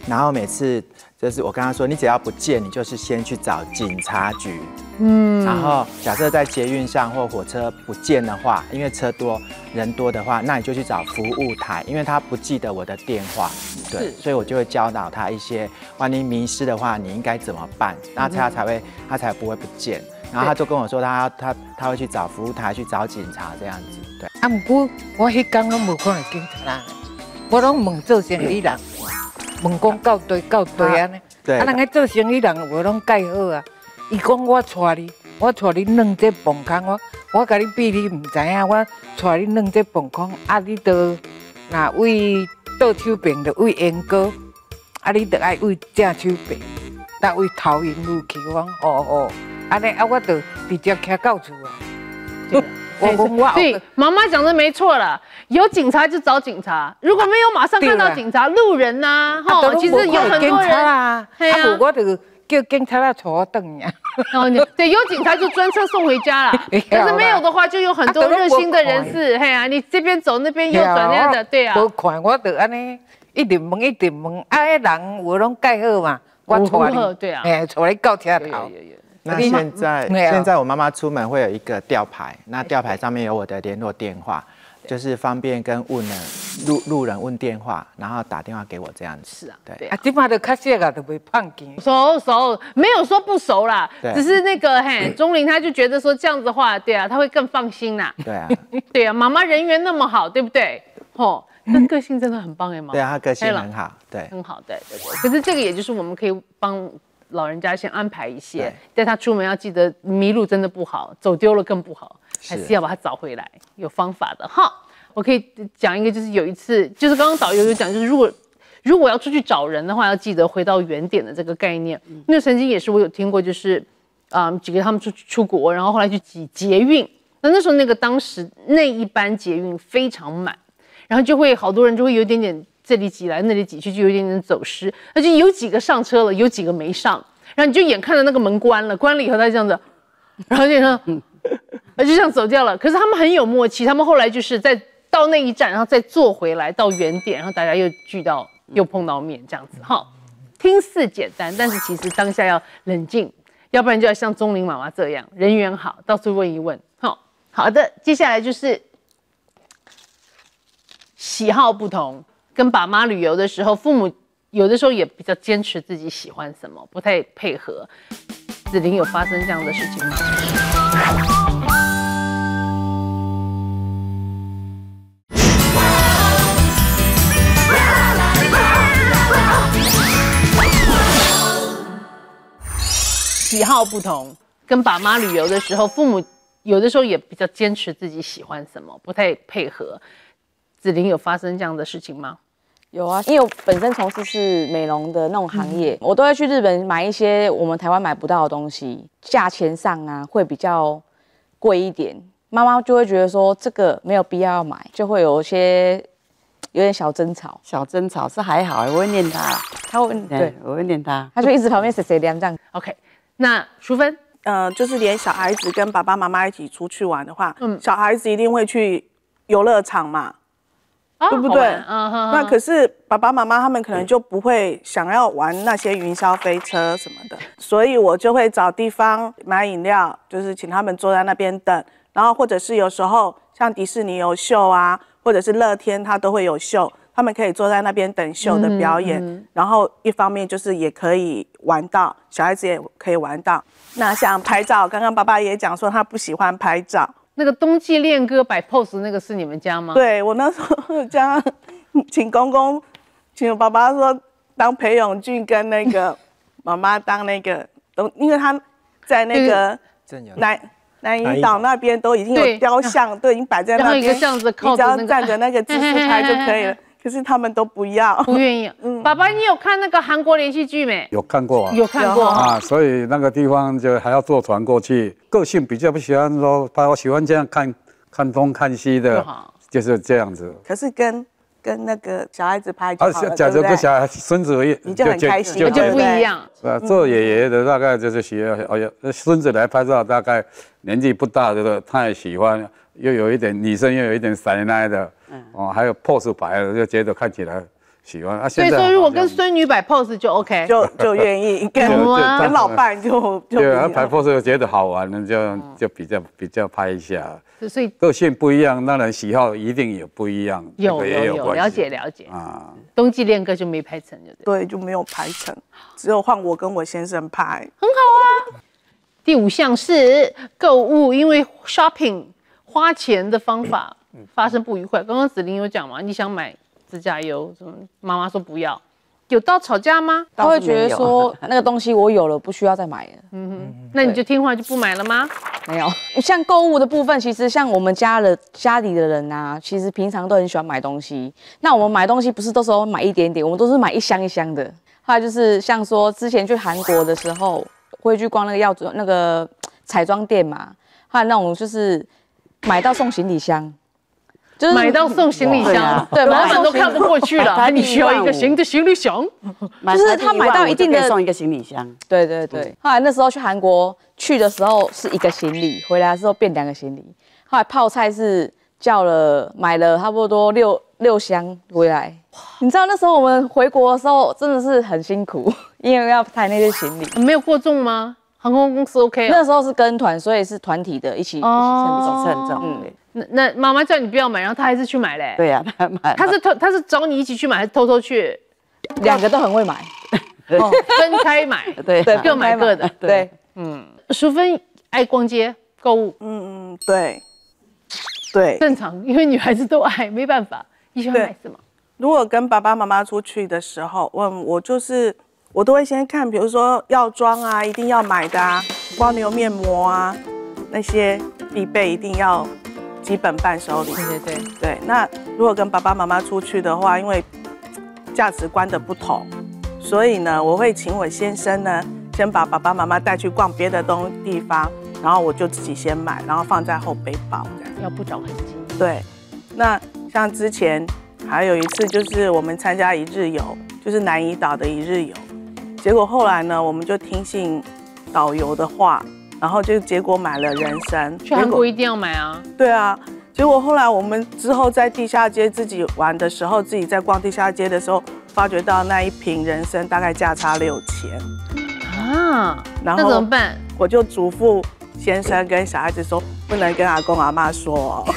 Speaker 2: 然后每次就是我跟他说，你只要不见，你就是先去找警察局。嗯，然后假设在捷运上或火车不见的话，因为车多人多的话，那你就去找服务台，因为他不记得我的电话，对，所以我就会教导他一些，万一迷失的话，你应该怎么办，那他才会他才不会不见。然后他就跟我说他他他会去找服务台，去找警察这样子，对。
Speaker 5: 啊，不过我迄天拢无看到警察啦，我拢问做生意人，问讲到底到底安尼。
Speaker 2: 对
Speaker 5: 啊，人个做生意人话拢介好啊。伊讲我带你，我带你弄这磅空，我我甲你比你毋知影，我带你弄这磅空，啊，你都若为倒手边就为莺歌，啊，你就爱为正手边，那为头营路去，我讲哦哦，安尼啊，我就直接徛到厝啊。我
Speaker 1: 所以妈妈讲的没错了，有警察就找警察，如果没有马上看到警察，路人呐、
Speaker 5: 啊
Speaker 1: 哈、其实有很多人，
Speaker 5: 啊，
Speaker 1: 嘿啊。
Speaker 5: 啊，无我就叫警察来坐我转呀。
Speaker 1: 对有警察就专车送回家了，可是没有的话，就有很多热心的人士，嘿啊，你这边走那边右转那样的，对啊，
Speaker 5: 无看我得安尼，一直问一直问，啊，人我拢介好嘛，我
Speaker 1: 有
Speaker 5: 带你，
Speaker 1: 对啊。
Speaker 5: 哎，坐你到车头。
Speaker 2: 那现在现在我妈妈出门会有一个吊牌，那吊牌上面有我的联络电话，就是方便跟问人路路人问电话，然后打电话给我这样子。
Speaker 1: 是啊，
Speaker 2: 对
Speaker 1: 对
Speaker 5: 啊，即摆就较熟啊，就袂碰见。
Speaker 1: 熟熟没有说不熟啦，只是那个嘿，钟玲她就觉得说这样子的话，对啊，她会更放心啦，
Speaker 2: 对啊，
Speaker 1: 对啊，妈妈人缘那么好，对不对？吼，那个性真的很棒哎，妈妈，
Speaker 2: 对啊，她个性很好，对。
Speaker 1: 很好，对对对。可是这个也就是我们可以帮老人家先安排一些
Speaker 2: 对，
Speaker 1: 带他出门要记得迷路真的不好，走丢了更不好，
Speaker 2: 是
Speaker 1: 还是要把他找回来，有方法的哈。我可以讲一个，就是有一次，就是刚刚导游有讲，就是如果如果要出去找人的话，要记得回到原点的这个概念。那曾经也是我有听过，就是啊、几个他们出出国，然后后来去挤捷运，那那时候那个当时那一班捷运非常满，然后就会好多人就会有一点点这里挤来那里挤去，就有点点走失。而且有几个上车了，有几个没上，然后你就眼看着那个门关了，关了以后他这样子，然后就说，就这样走掉了。可是他们很有默契，他们后来就是在到那一站，然后再坐回来到原点，然后大家又聚到又碰到面这样子哈。听似简单，但是其实当下要冷静，要不然就要像钟玲妈妈这样人缘好，到处问一问。好，好的，接下来就是喜好不同，跟爸妈旅游的时候，父母有的时候也比较坚持自己喜欢什么，不太配合。子琳有发生这样的事情吗？喜好不同，跟爸妈旅游的时候，父母有的时候也比较坚持自己喜欢什么，不太配合。子琳有发生这样的事情吗？
Speaker 9: 有啊，因为我本身从事是美容的那种行业，我都会去日本买一些我们台湾买不到的东西，价钱上啊会比较贵一点。妈妈就会觉得说这个没有必要买，就会有一些有点小争吵。
Speaker 6: 小争吵是还好，我会念他，
Speaker 9: 他会
Speaker 6: 对
Speaker 9: 对，，
Speaker 6: 我会念他。
Speaker 9: 他就一直旁边谁谁凉这样。
Speaker 1: OK，那淑芬，
Speaker 3: 呃，就是连小孩子跟爸爸妈妈一起出去玩的话，
Speaker 1: 嗯
Speaker 3: 小孩子一定会去游乐场嘛，
Speaker 1: 啊
Speaker 3: 对不对？
Speaker 1: 嗯哼
Speaker 3: 那可是爸爸妈妈他们可能就不会想要玩那些云霄飞车什么的，所以我就会找地方买饮料，就是请他们坐在那边等，然后或者是有时候像迪士尼有秀啊，或者是乐天它都会有秀，他们可以坐在那边等秀的表演，然后一方面就是也可以玩到，小孩子也可以玩到。那像拍照，刚刚爸爸也讲说他不喜欢拍照，
Speaker 1: 那个冬季恋歌摆 pose 那个是你们家吗？，
Speaker 3: 对我那时候家，请公公，请我爸爸说当裴勇俊跟那个妈妈当那个，都因为他在那个南南怡岛那边都已经有雕像，都已经摆在那边，
Speaker 1: 一个这样子靠
Speaker 3: 你只要站着那个姿势拍就可以了。可是他们都不要，
Speaker 1: 不愿意。嗯爸爸，你有看那个韩国连续剧没？
Speaker 4: 有看过啊？
Speaker 1: 有看过。
Speaker 4: 啊，所以那个地方就还要坐船过去。个性比较不喜欢说，他我喜欢这样看 看东看西的，就是这样子。
Speaker 3: 可是跟跟那个小孩子拍就
Speaker 4: 啊，
Speaker 3: 好了，
Speaker 4: 假？如跟小孩孙子一，
Speaker 3: 你就很开心
Speaker 1: 那就
Speaker 3: 对
Speaker 1: 不一样。
Speaker 4: 是吧？做爷爷的大概就是喜欢，哎呀，孙子来拍照，大概年纪不大的，他也喜欢，又有一点女生，又有一点奶奶的，哦，还有 pose 摆的，就觉得看起来喜欢。啊，
Speaker 1: 所以说，如果跟孙女摆 pose 就 OK。
Speaker 3: 就就愿意跟
Speaker 4: 就就
Speaker 3: 跟老伴就就不
Speaker 4: 对啊，
Speaker 3: 要
Speaker 4: 拍 pose 觉得好玩，那就就比较比较拍一下。
Speaker 1: 所以
Speaker 4: 个性不一样，当然喜好一定也不一样，
Speaker 1: 有
Speaker 4: 也
Speaker 1: 有有了解了解。
Speaker 4: 啊。
Speaker 1: 冬季恋歌就没拍成，就对。
Speaker 3: 对就没有拍成，只有换我跟我先生拍。
Speaker 1: 很好啊第五项是购物，因为 shopping 花钱的方法发生不愉快。刚刚子玲有讲嘛，你想买指甲油，什么妈妈说不要，有到吵架吗？
Speaker 9: 他会觉得说那个东西我有了，不需要再买了。
Speaker 1: 嗯哼那你就听话就不买了吗？
Speaker 9: 没有，像购物的部分，其实像我们家的家里的人啊，其实平常都很喜欢买东西。那我们买东西不是都是会买一点点，我们都是买一箱一箱的。还有就是像说之前去韩国的时候，会去逛那个药妆那个彩妆店嘛，还有那种就是买到送行李箱，就是
Speaker 1: 买到送行李箱
Speaker 6: 对
Speaker 1: 老板都看不过去了，
Speaker 6: 他
Speaker 1: 你需要一个
Speaker 6: 一万五
Speaker 1: 新的行李箱。
Speaker 9: 就是他买到一定的
Speaker 6: 可以送一个行李箱，
Speaker 9: 对对对。后来那时候去韩国去的时候是一个行李，回来的时候变两个行李。后来泡菜是叫了买了差不多六六箱回来。你知道那时候我们回国的时候真的是很辛苦，因为要抬那些行李。
Speaker 1: 没有过重吗？航空公司 OK 啊？
Speaker 9: 那时候是跟团，所以是团体的，一起一起
Speaker 1: 哦
Speaker 9: 称
Speaker 6: 称重。
Speaker 9: 嗯
Speaker 1: 那那妈妈叫你不要买，然后他还是去买嘞。
Speaker 6: 对呀，他买
Speaker 1: 他是偷，他是找你一起去买，还是偷偷去？
Speaker 9: 两个都很会买。
Speaker 1: 哦，分开买，
Speaker 6: 对
Speaker 9: 对，
Speaker 1: 各买各的。
Speaker 9: 对，嗯
Speaker 1: 淑芬爱逛街购物，
Speaker 3: 嗯嗯，对对。
Speaker 1: 正常，因为女孩子都爱，没办法。你喜欢买什么？
Speaker 3: 如果跟爸爸妈妈出去的时候，我我就是我都会先看，比如说药妆啊，一定要买的啊，光牛面膜啊，那些必备一定要基本伴手礼。
Speaker 1: 对对对，
Speaker 3: 对，那如果跟爸爸妈妈出去的话，因为价值观的不同，所以呢，我会请我先生呢，先把爸爸妈妈带去逛别的东地方，然后我就自己先买，然后放在后背包这样。
Speaker 1: 要不着痕迹。
Speaker 3: 对，那像之前还有一次，就是我们参加一日游，就是南怡岛的一日游，结果后来呢，我们就听信导游的话，然后就结果买了人参。
Speaker 1: 去韩国一定要买啊！
Speaker 3: 对啊，结果后来我们之后在地下街自己玩的时候，自己在逛地下街的时候，发觉到那一瓶人参大概价差六千，
Speaker 1: 啊，那
Speaker 3: 然后
Speaker 1: 怎么办？
Speaker 3: 我就嘱咐先生跟小孩子说，不能跟阿公阿妈说哦。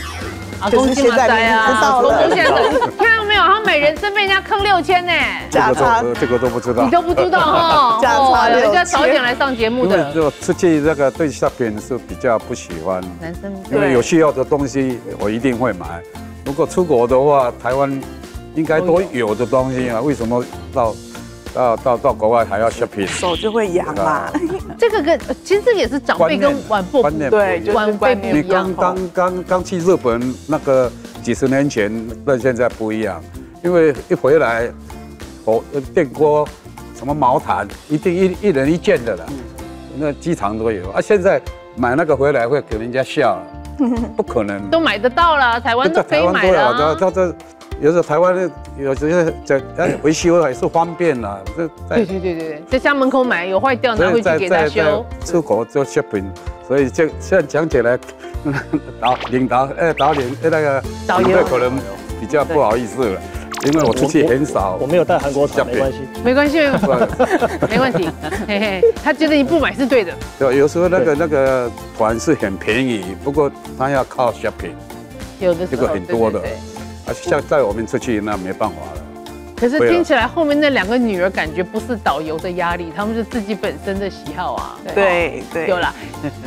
Speaker 1: 阿公金马仔啊，
Speaker 3: 知道了
Speaker 1: 公公现在看到没有？他每人生被人家坑六千呢，
Speaker 4: 这个
Speaker 3: 价差
Speaker 4: 都这个都不知道
Speaker 1: 你。都不知道哈？
Speaker 3: 假差
Speaker 1: 哦人家
Speaker 3: 6000
Speaker 1: 早点来上节目
Speaker 4: 因为
Speaker 1: 的。
Speaker 4: 就出去这个对 shopping 是比较不喜欢，
Speaker 1: 男生
Speaker 4: 因为有需要的东西我一定会买。如果出国的话，台湾应该都有的东西啊，为什么到到到到国外还要 shopping？
Speaker 3: 手就会痒嘛。
Speaker 1: 这个跟其实这个也是长辈跟晚辈
Speaker 4: 观念不
Speaker 3: 对，
Speaker 1: 晚辈不一样
Speaker 4: 你刚刚刚刚去日本那个几十年前跟现在不一样，因为一回来，火电锅、什么毛毯，一定一一人一件的了，那机场都有啊。现在买那个回来会给人家笑了，不可能。
Speaker 1: 都买得到了，台湾都可以买了
Speaker 4: 有
Speaker 1: 啊。
Speaker 4: 他这有时候台湾的有些在在维修还是方便啦，这
Speaker 1: 对对对对对，在家门口买有坏掉拿回去给他修。
Speaker 4: 出国做 shopping，所以这现在讲起来，导领导呃导领呃那个
Speaker 1: 导游
Speaker 4: 可能比较不好意思了，因为我出去很少，
Speaker 8: 我没有带韩国茶，没关系，
Speaker 1: 没关系，没问题，嘿嘿，他觉得你不买是对的。
Speaker 4: 对，有时候那个那个团是很便宜，不过他要靠 shopping，
Speaker 1: 有的
Speaker 4: 这个很多的。啊，像带我们出去那没办法了。
Speaker 1: 可是听起来后面那两个女儿感觉不是导游的压力，他们是自己本身的喜好啊。
Speaker 3: 对对，
Speaker 1: 有了。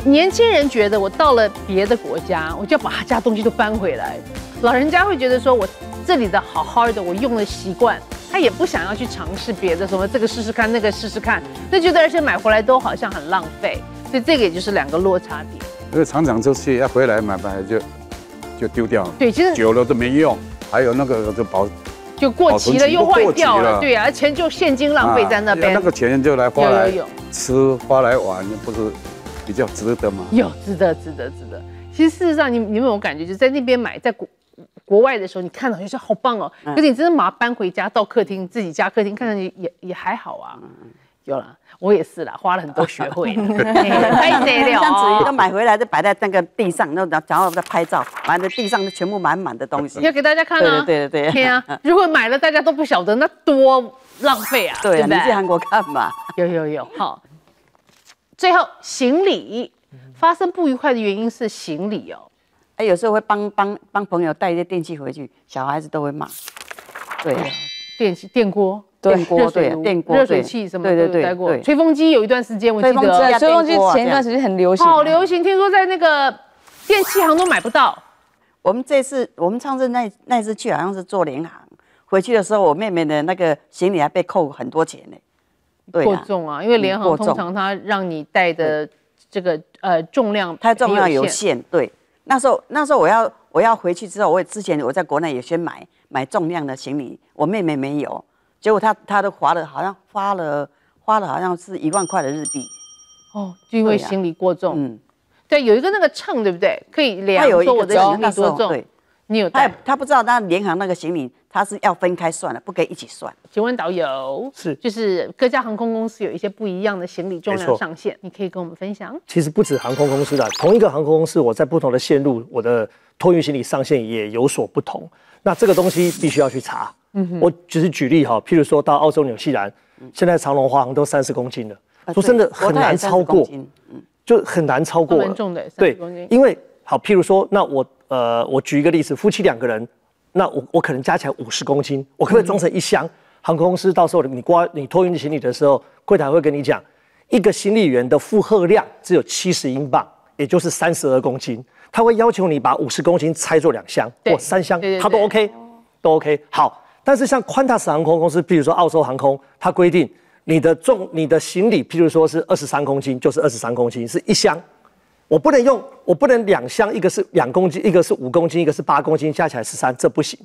Speaker 1: 年轻人觉得我到了别的国家，我就要把他家东西都搬回来。老人家会觉得说我这里的好好的，我用了习惯，他也不想要去尝试别的，什么这个试试看，那个试试看，就觉得而且买回来都好像很浪费。所以这个也就是两个落差点。
Speaker 4: 因为常常出去要回来买买就就丢掉了。
Speaker 1: 对，其实
Speaker 4: 久了都没用。还有那个就保
Speaker 1: 就过期了，又坏掉了，对啊，钱就现金浪费在那边，
Speaker 4: 那个钱就来花来吃，花来玩，不是比较值得吗？
Speaker 1: 有，值得，值得，值得。其实事实上，你你有没有感觉，就在那边买，在国国外的时候，你看到就是好棒哦，可是你真的把它搬回家，到客厅自己家客厅，看上去也也还好啊。有了，我也是啦，花了很多学会，
Speaker 6: 太得了。像子瑜都买回来就摆在那个地上，那然后在拍照，完了地上全部满满的东西，
Speaker 1: 要给大家看啊。
Speaker 6: 对对对
Speaker 1: 对啊，如果买了大家都不晓得，那多浪费啊。
Speaker 6: 对，你去韩国看吧。
Speaker 1: 有有有，好。最后行李发生不愉快的原因是行李哦。
Speaker 6: 哎，有时候会帮帮帮朋友带一些电器回去，小孩子都会骂。对啊，
Speaker 1: 电器电锅。
Speaker 6: 电锅对，电锅
Speaker 1: 热水器什么都有带过。吹风机有一段时间我记得，
Speaker 9: 吹风机前一段时间很流行，
Speaker 1: 好流行。听说在那个电器行都买不到。
Speaker 6: 我们这次我们上次那那次去好像是做联行，回去的时候我妹妹的那个行李还被扣很多钱呢。
Speaker 1: 对过重啊，因为联行通常它让你带的这个呃重量，
Speaker 6: 它重量有限。对，那时候那时候我要我要回去之后，我也之前我在国内也先买买重量的行李，我妹妹没有。结果她她都花了，好像花了花了好像是一万块的日币，
Speaker 1: 哦，就因为行李过重。嗯，对，有一个那个秤，对不对？可以量说我的行李多重。
Speaker 6: 对，
Speaker 1: 你有
Speaker 6: 带？他不知道，那联航那个行李他是要分开算的，不可以一起算。
Speaker 1: 请问导游
Speaker 8: 是
Speaker 1: 就是各家航空公司有一些不一样的行李重量上限，你可以跟我们分享。
Speaker 8: 其实不止航空公司的，同一个航空公司，我在不同的线路，我的托运行李上限也有所不同。那这个东西必须要去查。嗯，我只是举例哈，譬如说到澳洲、纽西兰，现在长龙、华航都三十公斤了，说真的很难超过，嗯，就很难超过。
Speaker 1: 了重的，
Speaker 8: 对，因为好，譬如说，那我呃，我举一个例子，夫妻两个人，那我我可能加起来五十公斤，我可不可以装成一箱？航空公司到时候你挂你托运行李的时候，柜台会跟你讲，一个行李员的负荷量只有七十英镑，也就是三十二公斤，他会要求你把五十公斤拆做两箱或三箱，他都 OK，都 OK，好。但是像宽塔斯航空公司，譬如说澳洲航空，它规定你的重、你的行李，譬如说是二十三公斤，就是二十三公斤，是一箱。我不能用，我不能两箱，一个是两公斤，一个是五公斤，一个是八公斤，加起来十三，这不行。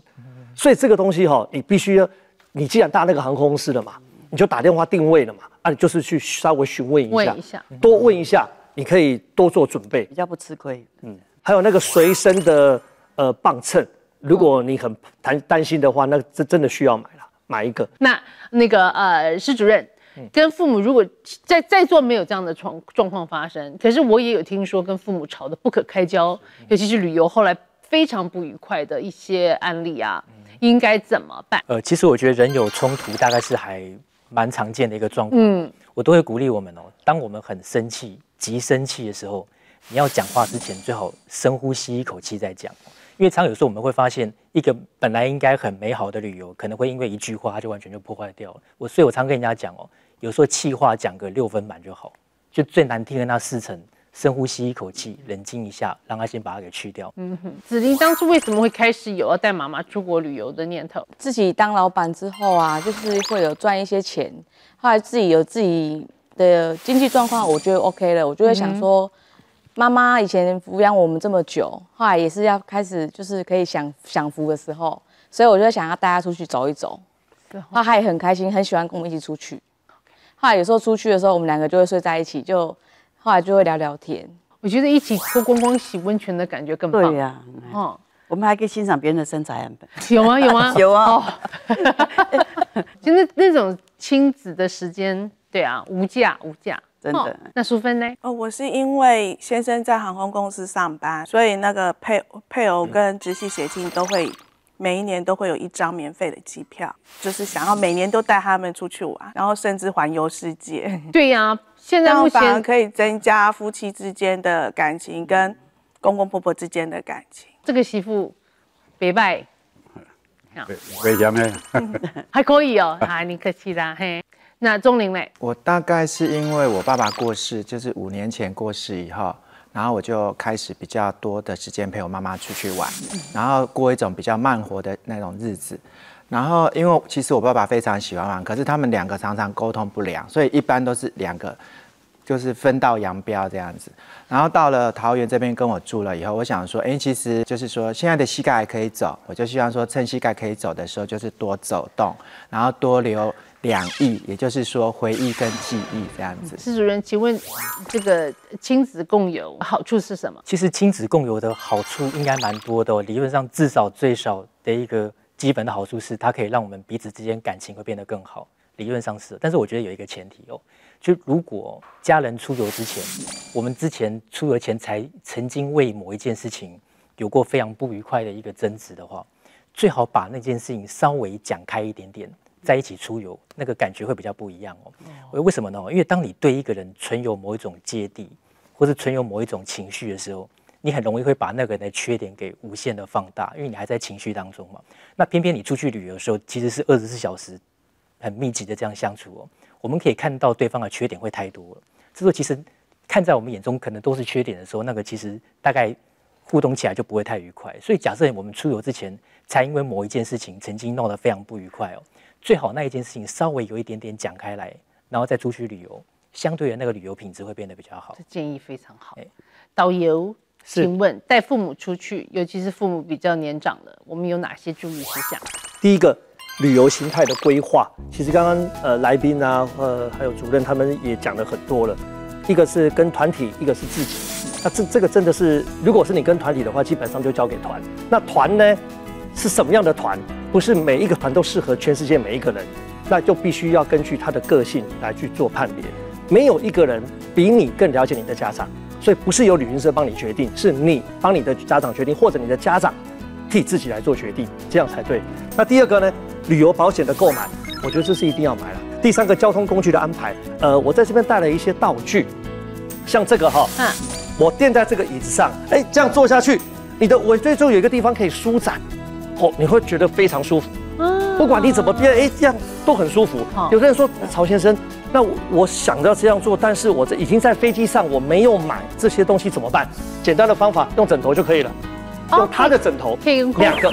Speaker 8: 所以这个东西哈，你必须要，你既然搭那个航空公司了嘛，你就打电话定位了嘛，啊，你就是去稍微询问一下，多问一下，你可以多做准备，
Speaker 6: 比较不吃亏。
Speaker 8: 嗯，还有那个随身的呃磅秤。如果你很担担心的话，那这真的需要买了，买一个。
Speaker 1: 那那个呃，施主任跟父母如果在在座没有这样的状状况发生，可是我也有听说跟父母吵得不可开交，尤其是旅游后来非常不愉快的一些案例啊，应该怎么办？
Speaker 7: 呃，其实我觉得人有冲突大概是还蛮常见的一个状况。嗯，我都会鼓励我们哦，当我们很生气、急生气的时候，你要讲话之前最好深呼吸一口气再讲。因为常有时候我们会发现，一个本来应该很美好的旅游，可能会因为一句话，它就完全就破坏掉了。我所以，我常跟人家讲哦，有时候气话讲个六分满就好，就最难听的那四成，深呼吸一口气，冷静一下，让他先把它给去掉。嗯
Speaker 1: 哼，子琳当初为什么会开始有要带妈妈出国旅游的念头？
Speaker 9: 自己当老板之后啊，就是会有赚一些钱，后来自己有自己的经济状况，我觉得 OK 了，我就会想说。妈妈以前抚养我们这么久，后来也是要开始就是可以享享福的时候，所以我就想要带她出去走一走。那他也很开心，很喜欢跟我们一起出去。后来有时候出去的时候，我们两个就会睡在一起，就后来就会聊聊天。
Speaker 1: 我觉得一起脱光光洗温泉的感觉更棒。
Speaker 6: 对呀、
Speaker 1: 哦，
Speaker 6: 我们还可以欣赏别人的身材很
Speaker 1: 有吗？有吗？
Speaker 6: 有啊
Speaker 1: 哦，就是那种亲子的时间，对啊，无价无价，
Speaker 6: 真的
Speaker 1: 哦那淑芬呢？
Speaker 3: 哦，我是因为先生在航空公司上班，所以那个配配偶跟直系血亲都会每一年都会有一张免费的机票，就是想要每年都带他们出去玩，然后甚至环游世界。
Speaker 1: 对呀、现在目前
Speaker 3: 可以增加夫妻之间的感情跟公公婆婆之间的感情。
Speaker 1: 这个媳妇别拜
Speaker 4: 为什么？
Speaker 1: 还可以哦，啊，你客气啦，嘿。那钟玲嘞？
Speaker 2: 我大概是因为我爸爸过世，就是五年前过世以后，然后我就开始比较多的时间陪我妈妈出去玩，然后过一种比较慢活的那种日子。然后因为其实我爸爸非常喜欢玩，可是他们两个常常沟通不良，所以一般都是两个就是分道扬镳这样子。然后到了桃园这边跟我住了以后，我想说，哎，其实就是说现在的膝盖还可以走，我就希望说趁膝盖可以走的时候，就是多走动，然后多留两翼，也就是说回忆跟记忆这样子。
Speaker 1: 施主任，请问这个亲子共有好处是什么？
Speaker 7: 其实亲子共有的好处应该蛮多的、哦，理论上至少最少的一个基本的好处是，它可以让我们彼此之间感情会变得更好，理论上是。但是我觉得有一个前提哦，就如果家人出游之前，我们之前出游前才曾经为某一件事情有过非常不愉快的一个争执的话，最好把那件事情稍微讲开一点点，在一起出游，那个感觉会比较不一样哦。为为什么呢？因为当你对一个人存有某一种芥蒂，或是存有某一种情绪的时候，你很容易会把那个人的缺点给无限的放大，因为你还在情绪当中嘛。那偏偏你出去旅游的时候，其实是二十四小时很密集的这样相处哦，我们可以看到对方的缺点会太多了。这时候其实看在我们眼中可能都是缺点的时候，那个其实大概互动起来就不会太愉快。所以假设我们出游之前才因为某一件事情曾经闹得非常不愉快哦，最好那一件事情稍微有一点点讲开来，然后再出去旅游，相对的那个旅游品质会变得比较好
Speaker 1: 这。建议非常好
Speaker 7: 哎。
Speaker 1: 导游，请问带父母出去，尤其是父母比较年长的，我们有哪些注意事项？
Speaker 8: 第一个旅游形态的规划，其实刚刚呃来宾啊，呃还有主任他们也讲了很多了。一个是跟团体，一个是自己。那这这个真的是，如果是你跟团体的话，基本上就交给团。那团呢是什么样的团？不是每一个团都适合全世界每一个人，那就必须要根据他的个性来去做判别。没有一个人比你更了解你的家长，所以不是由旅行社帮你决定，是你帮你的家长决定，或者你的家长替自己来做决定，这样才对。那第二个呢，旅游保险的购买，我觉得这是一定要买了。第三个，交通工具的安排，呃，我在这边带了一些道具，像这个哈，
Speaker 1: 嗯
Speaker 8: 我垫在这个椅子上，哎，这样坐下去，你的尾椎中有一个地方可以舒展，哦，你会觉得非常舒服。不管你怎么变，哎，这样都很舒服。有的人说，曹先生，那我我想要这样做，但是我这已经在飞机上，我没有买这些东西怎么办？简单的方法，用枕头就可以了，
Speaker 1: 哦
Speaker 8: 用他的枕头，两个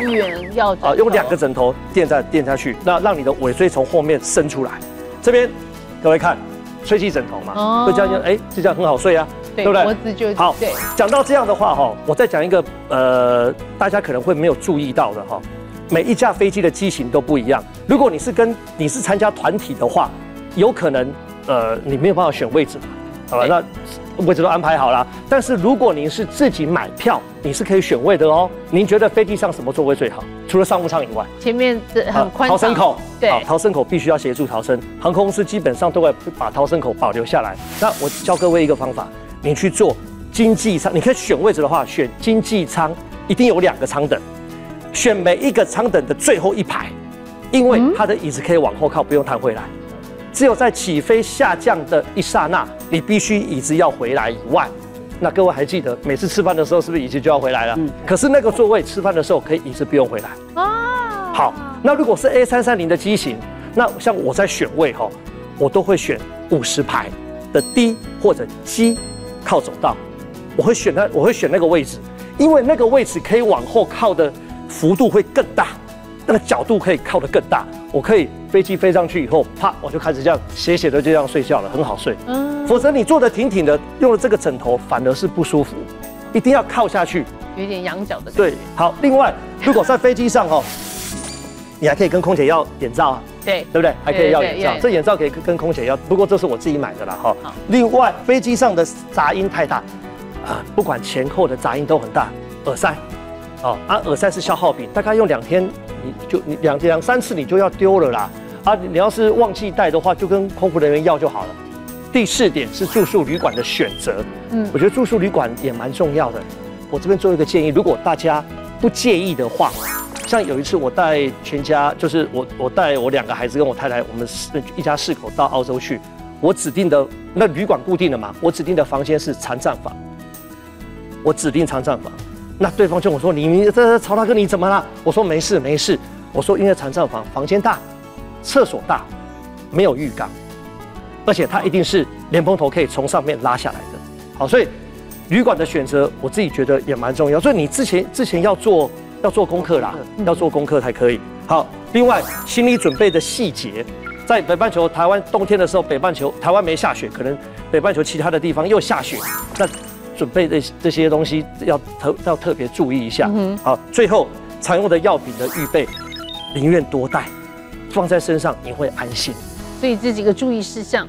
Speaker 1: 要
Speaker 8: 啊，用两个枕头垫在垫下去，那让你的尾椎从后面伸出来。这边各位看，吹气枕头嘛，
Speaker 1: 哦
Speaker 8: 会这样就哎，就这样很好睡啊，
Speaker 1: 对
Speaker 8: 对不对？
Speaker 1: 脖子就
Speaker 8: 好
Speaker 1: 对。
Speaker 8: 讲到这样的话哈，我再讲一个呃，大家可能会没有注意到的哈。每一架飞机的机型都不一样。如果你是跟你是参加团体的话，有可能呃你没有办法选位置嘛，好吧？那位置都安排好了。但是如果您是自己买票，你是可以选位的哦。您觉得飞机上什么座位最好？除了商务舱以外，
Speaker 1: 前面的很宽敞，
Speaker 8: 逃生口，
Speaker 1: 对
Speaker 8: 好逃生口必须要协助逃生，航空公司基本上都会把逃生口保留下来。那我教各位一个方法，你去做经济舱，你可以选位置的话，选经济舱，一定有两个舱等，选每一个舱等的最后一排，因为它的椅子可以往后靠，不用弹回来。只有在起飞下降的一刹那，你必须椅子要回来以外。那各位还记得，每次吃饭的时候是不是椅子就要回来了？可是那个座位吃饭的时候可以椅子不用回来。
Speaker 1: 哦。
Speaker 8: 好，那如果是 A 三三零的机型，那像我在选位哈，我都会选五十排的 D 或者 G 靠走道，我会选那我会选那个位置，因为那个位置可以往后靠的幅度会更大，那个角度可以靠得更大，我可以飞机飞上去以后，啪我就开始这样斜斜的就这样睡觉了，很好睡。
Speaker 1: 嗯，
Speaker 8: 否则你坐的挺挺的，用了这个枕头反而是不舒服，一定要靠下去。
Speaker 1: 有点仰角的感觉。
Speaker 8: 对，好。另外，如果在飞机上哦，你还可以跟空姐要眼罩啊，
Speaker 1: 对
Speaker 8: 对不对？还可以要眼罩这眼罩可以跟跟空姐要，不过这是我自己买的啦哈
Speaker 1: 好。
Speaker 8: 另外，飞机上的杂音太大，啊，不管前后的杂音都很大，耳塞，哦，啊，耳塞是消耗品，大概用两天，你就你两两三次你就要丢了啦，啊，你要是忘记带的话，就跟空服人员要就好了。第四点是住宿旅馆的选择，
Speaker 1: 嗯
Speaker 8: 嗯，我觉得住宿旅馆也蛮重要的。我这边做一个建议，如果大家不介意的话，像有一次我带全家，就是我我带我两个孩子跟我太太，我们四一家四口到澳洲去，我指定的那旅馆固定的嘛，我指定的房间是残障房，我指定残障房。那对方就跟我说：“你你这这曹大哥你怎么了？”我说：“没事没事。”我说：“因为残障房房间大，厕所大，没有浴缸，而且它一定是莲蓬头可以从上面拉下来的。好，所以旅馆的选择我自己觉得也蛮重要。所以你之前之前要做要做功课啦，要做功课才可以。好，另外心理准备的细节，在北半球台湾冬天的时候，北半球台湾没下雪，可能北半球其他的地方又下雪，那准备的这些东西要特要特别注意一下。好，最后常用的药品的预备，宁愿多带，放在身上你会安心。
Speaker 1: 所以这几个注意事项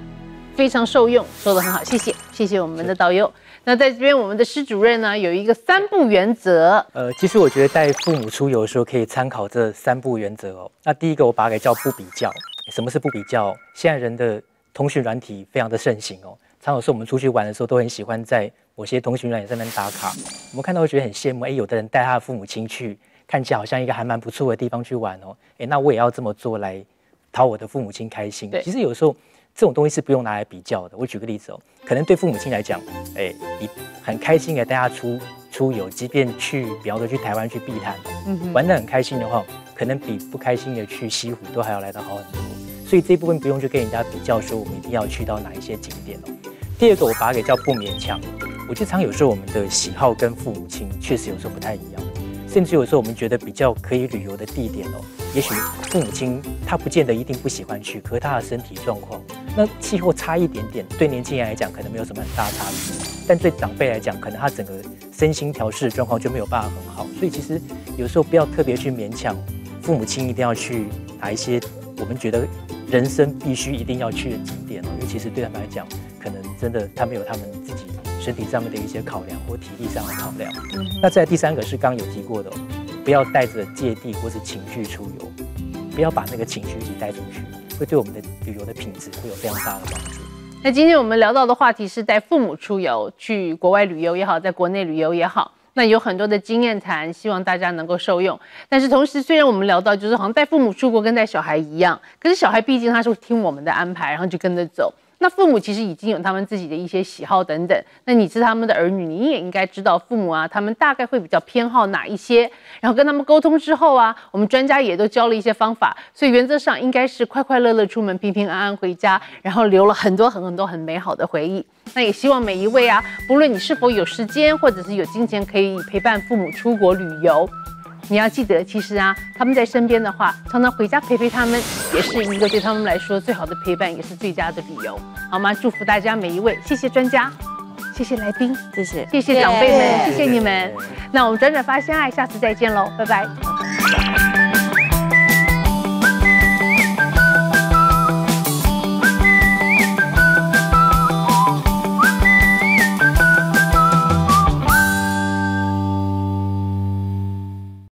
Speaker 1: 非常受用，说的很好，谢谢，谢谢我们的导游。那在这边，我们的施主任呢有一个三不原则，
Speaker 7: 呃，其实我觉得带父母出游的时候可以参考这三不原则哦。那第一个我把它给叫不比较。什么是不比较？现在人的通讯软体非常的盛行哦，常有时候我们出去玩的时候都很喜欢在某些通讯软体上面打卡。我们看到会觉得很羡慕，哎，有的人带他的父母亲去，看起来好像一个还蛮不错的地方去玩哦，哎，那我也要这么做来讨我的父母亲开心。
Speaker 1: 对
Speaker 7: 其实有时候这种东西是不用拿来比较的。我举个例子哦，可能对父母亲来讲，哎，你很开心的带他出出游，即便去，比方说去台湾去碧潭，玩得很开心的话，可能比不开心的去西湖都还要来得好很多。所以这一部分不用去跟人家比较，说我们一定要去到哪一些景点哦。第二个，我把它给叫不勉强。我经常有时候我们的喜好跟父母亲确实有时候不太一样，甚至有时候我们觉得比较可以旅游的地点哦，也许父母亲他不见得一定不喜欢去，可是他的身体状况，那气候差一点点，对年轻人来讲可能没有什么很大差别，但对长辈来讲，可能他整个身心调试的状况就没有办法很好。所以其实有时候不要特别去勉强父母亲一定要去哪一些我们觉得人生必须一定要去的景点哦，因为其实对他们来讲，可能真的他们有他们自己身体上面的一些考量或体力上的考量。那在第三个是刚刚有提过的、哦，不要带着芥蒂或是情绪出游，不要把那个情绪一起带出去，会对我们的旅游的品质会有非常大的帮助。
Speaker 1: 那今天我们聊到的话题是带父母出游，去国外旅游也好，在国内旅游也好，那有很多的经验谈，希望大家能够受用。但是同时，虽然我们聊到就是好像带父母出国跟带小孩一样，可是小孩毕竟他是听我们的安排，然后就跟着走。那父母其实已经有他们自己的一些喜好等等，那你是他们的儿女，你也应该知道父母啊，他们大概会比较偏好哪一些，然后跟他们沟通之后啊，我们专家也都教了一些方法，所以原则上应该是快快乐乐出门，平平安安回家，然后留了很多很很多很美好的回忆。那也希望每一位啊，不论你是否有时间或者是有金钱可以陪伴父母出国旅游。你要记得，其实啊，他们在身边的话，常常回家陪陪他们，也是一个对他们来说最好的陪伴，也是最佳的理由，好吗？祝福大家每一位，谢谢专家，谢谢来宾，
Speaker 6: 谢谢。
Speaker 1: 谢谢长辈们，谢谢你们。那我们转转发现爱，下次再见喽，拜拜。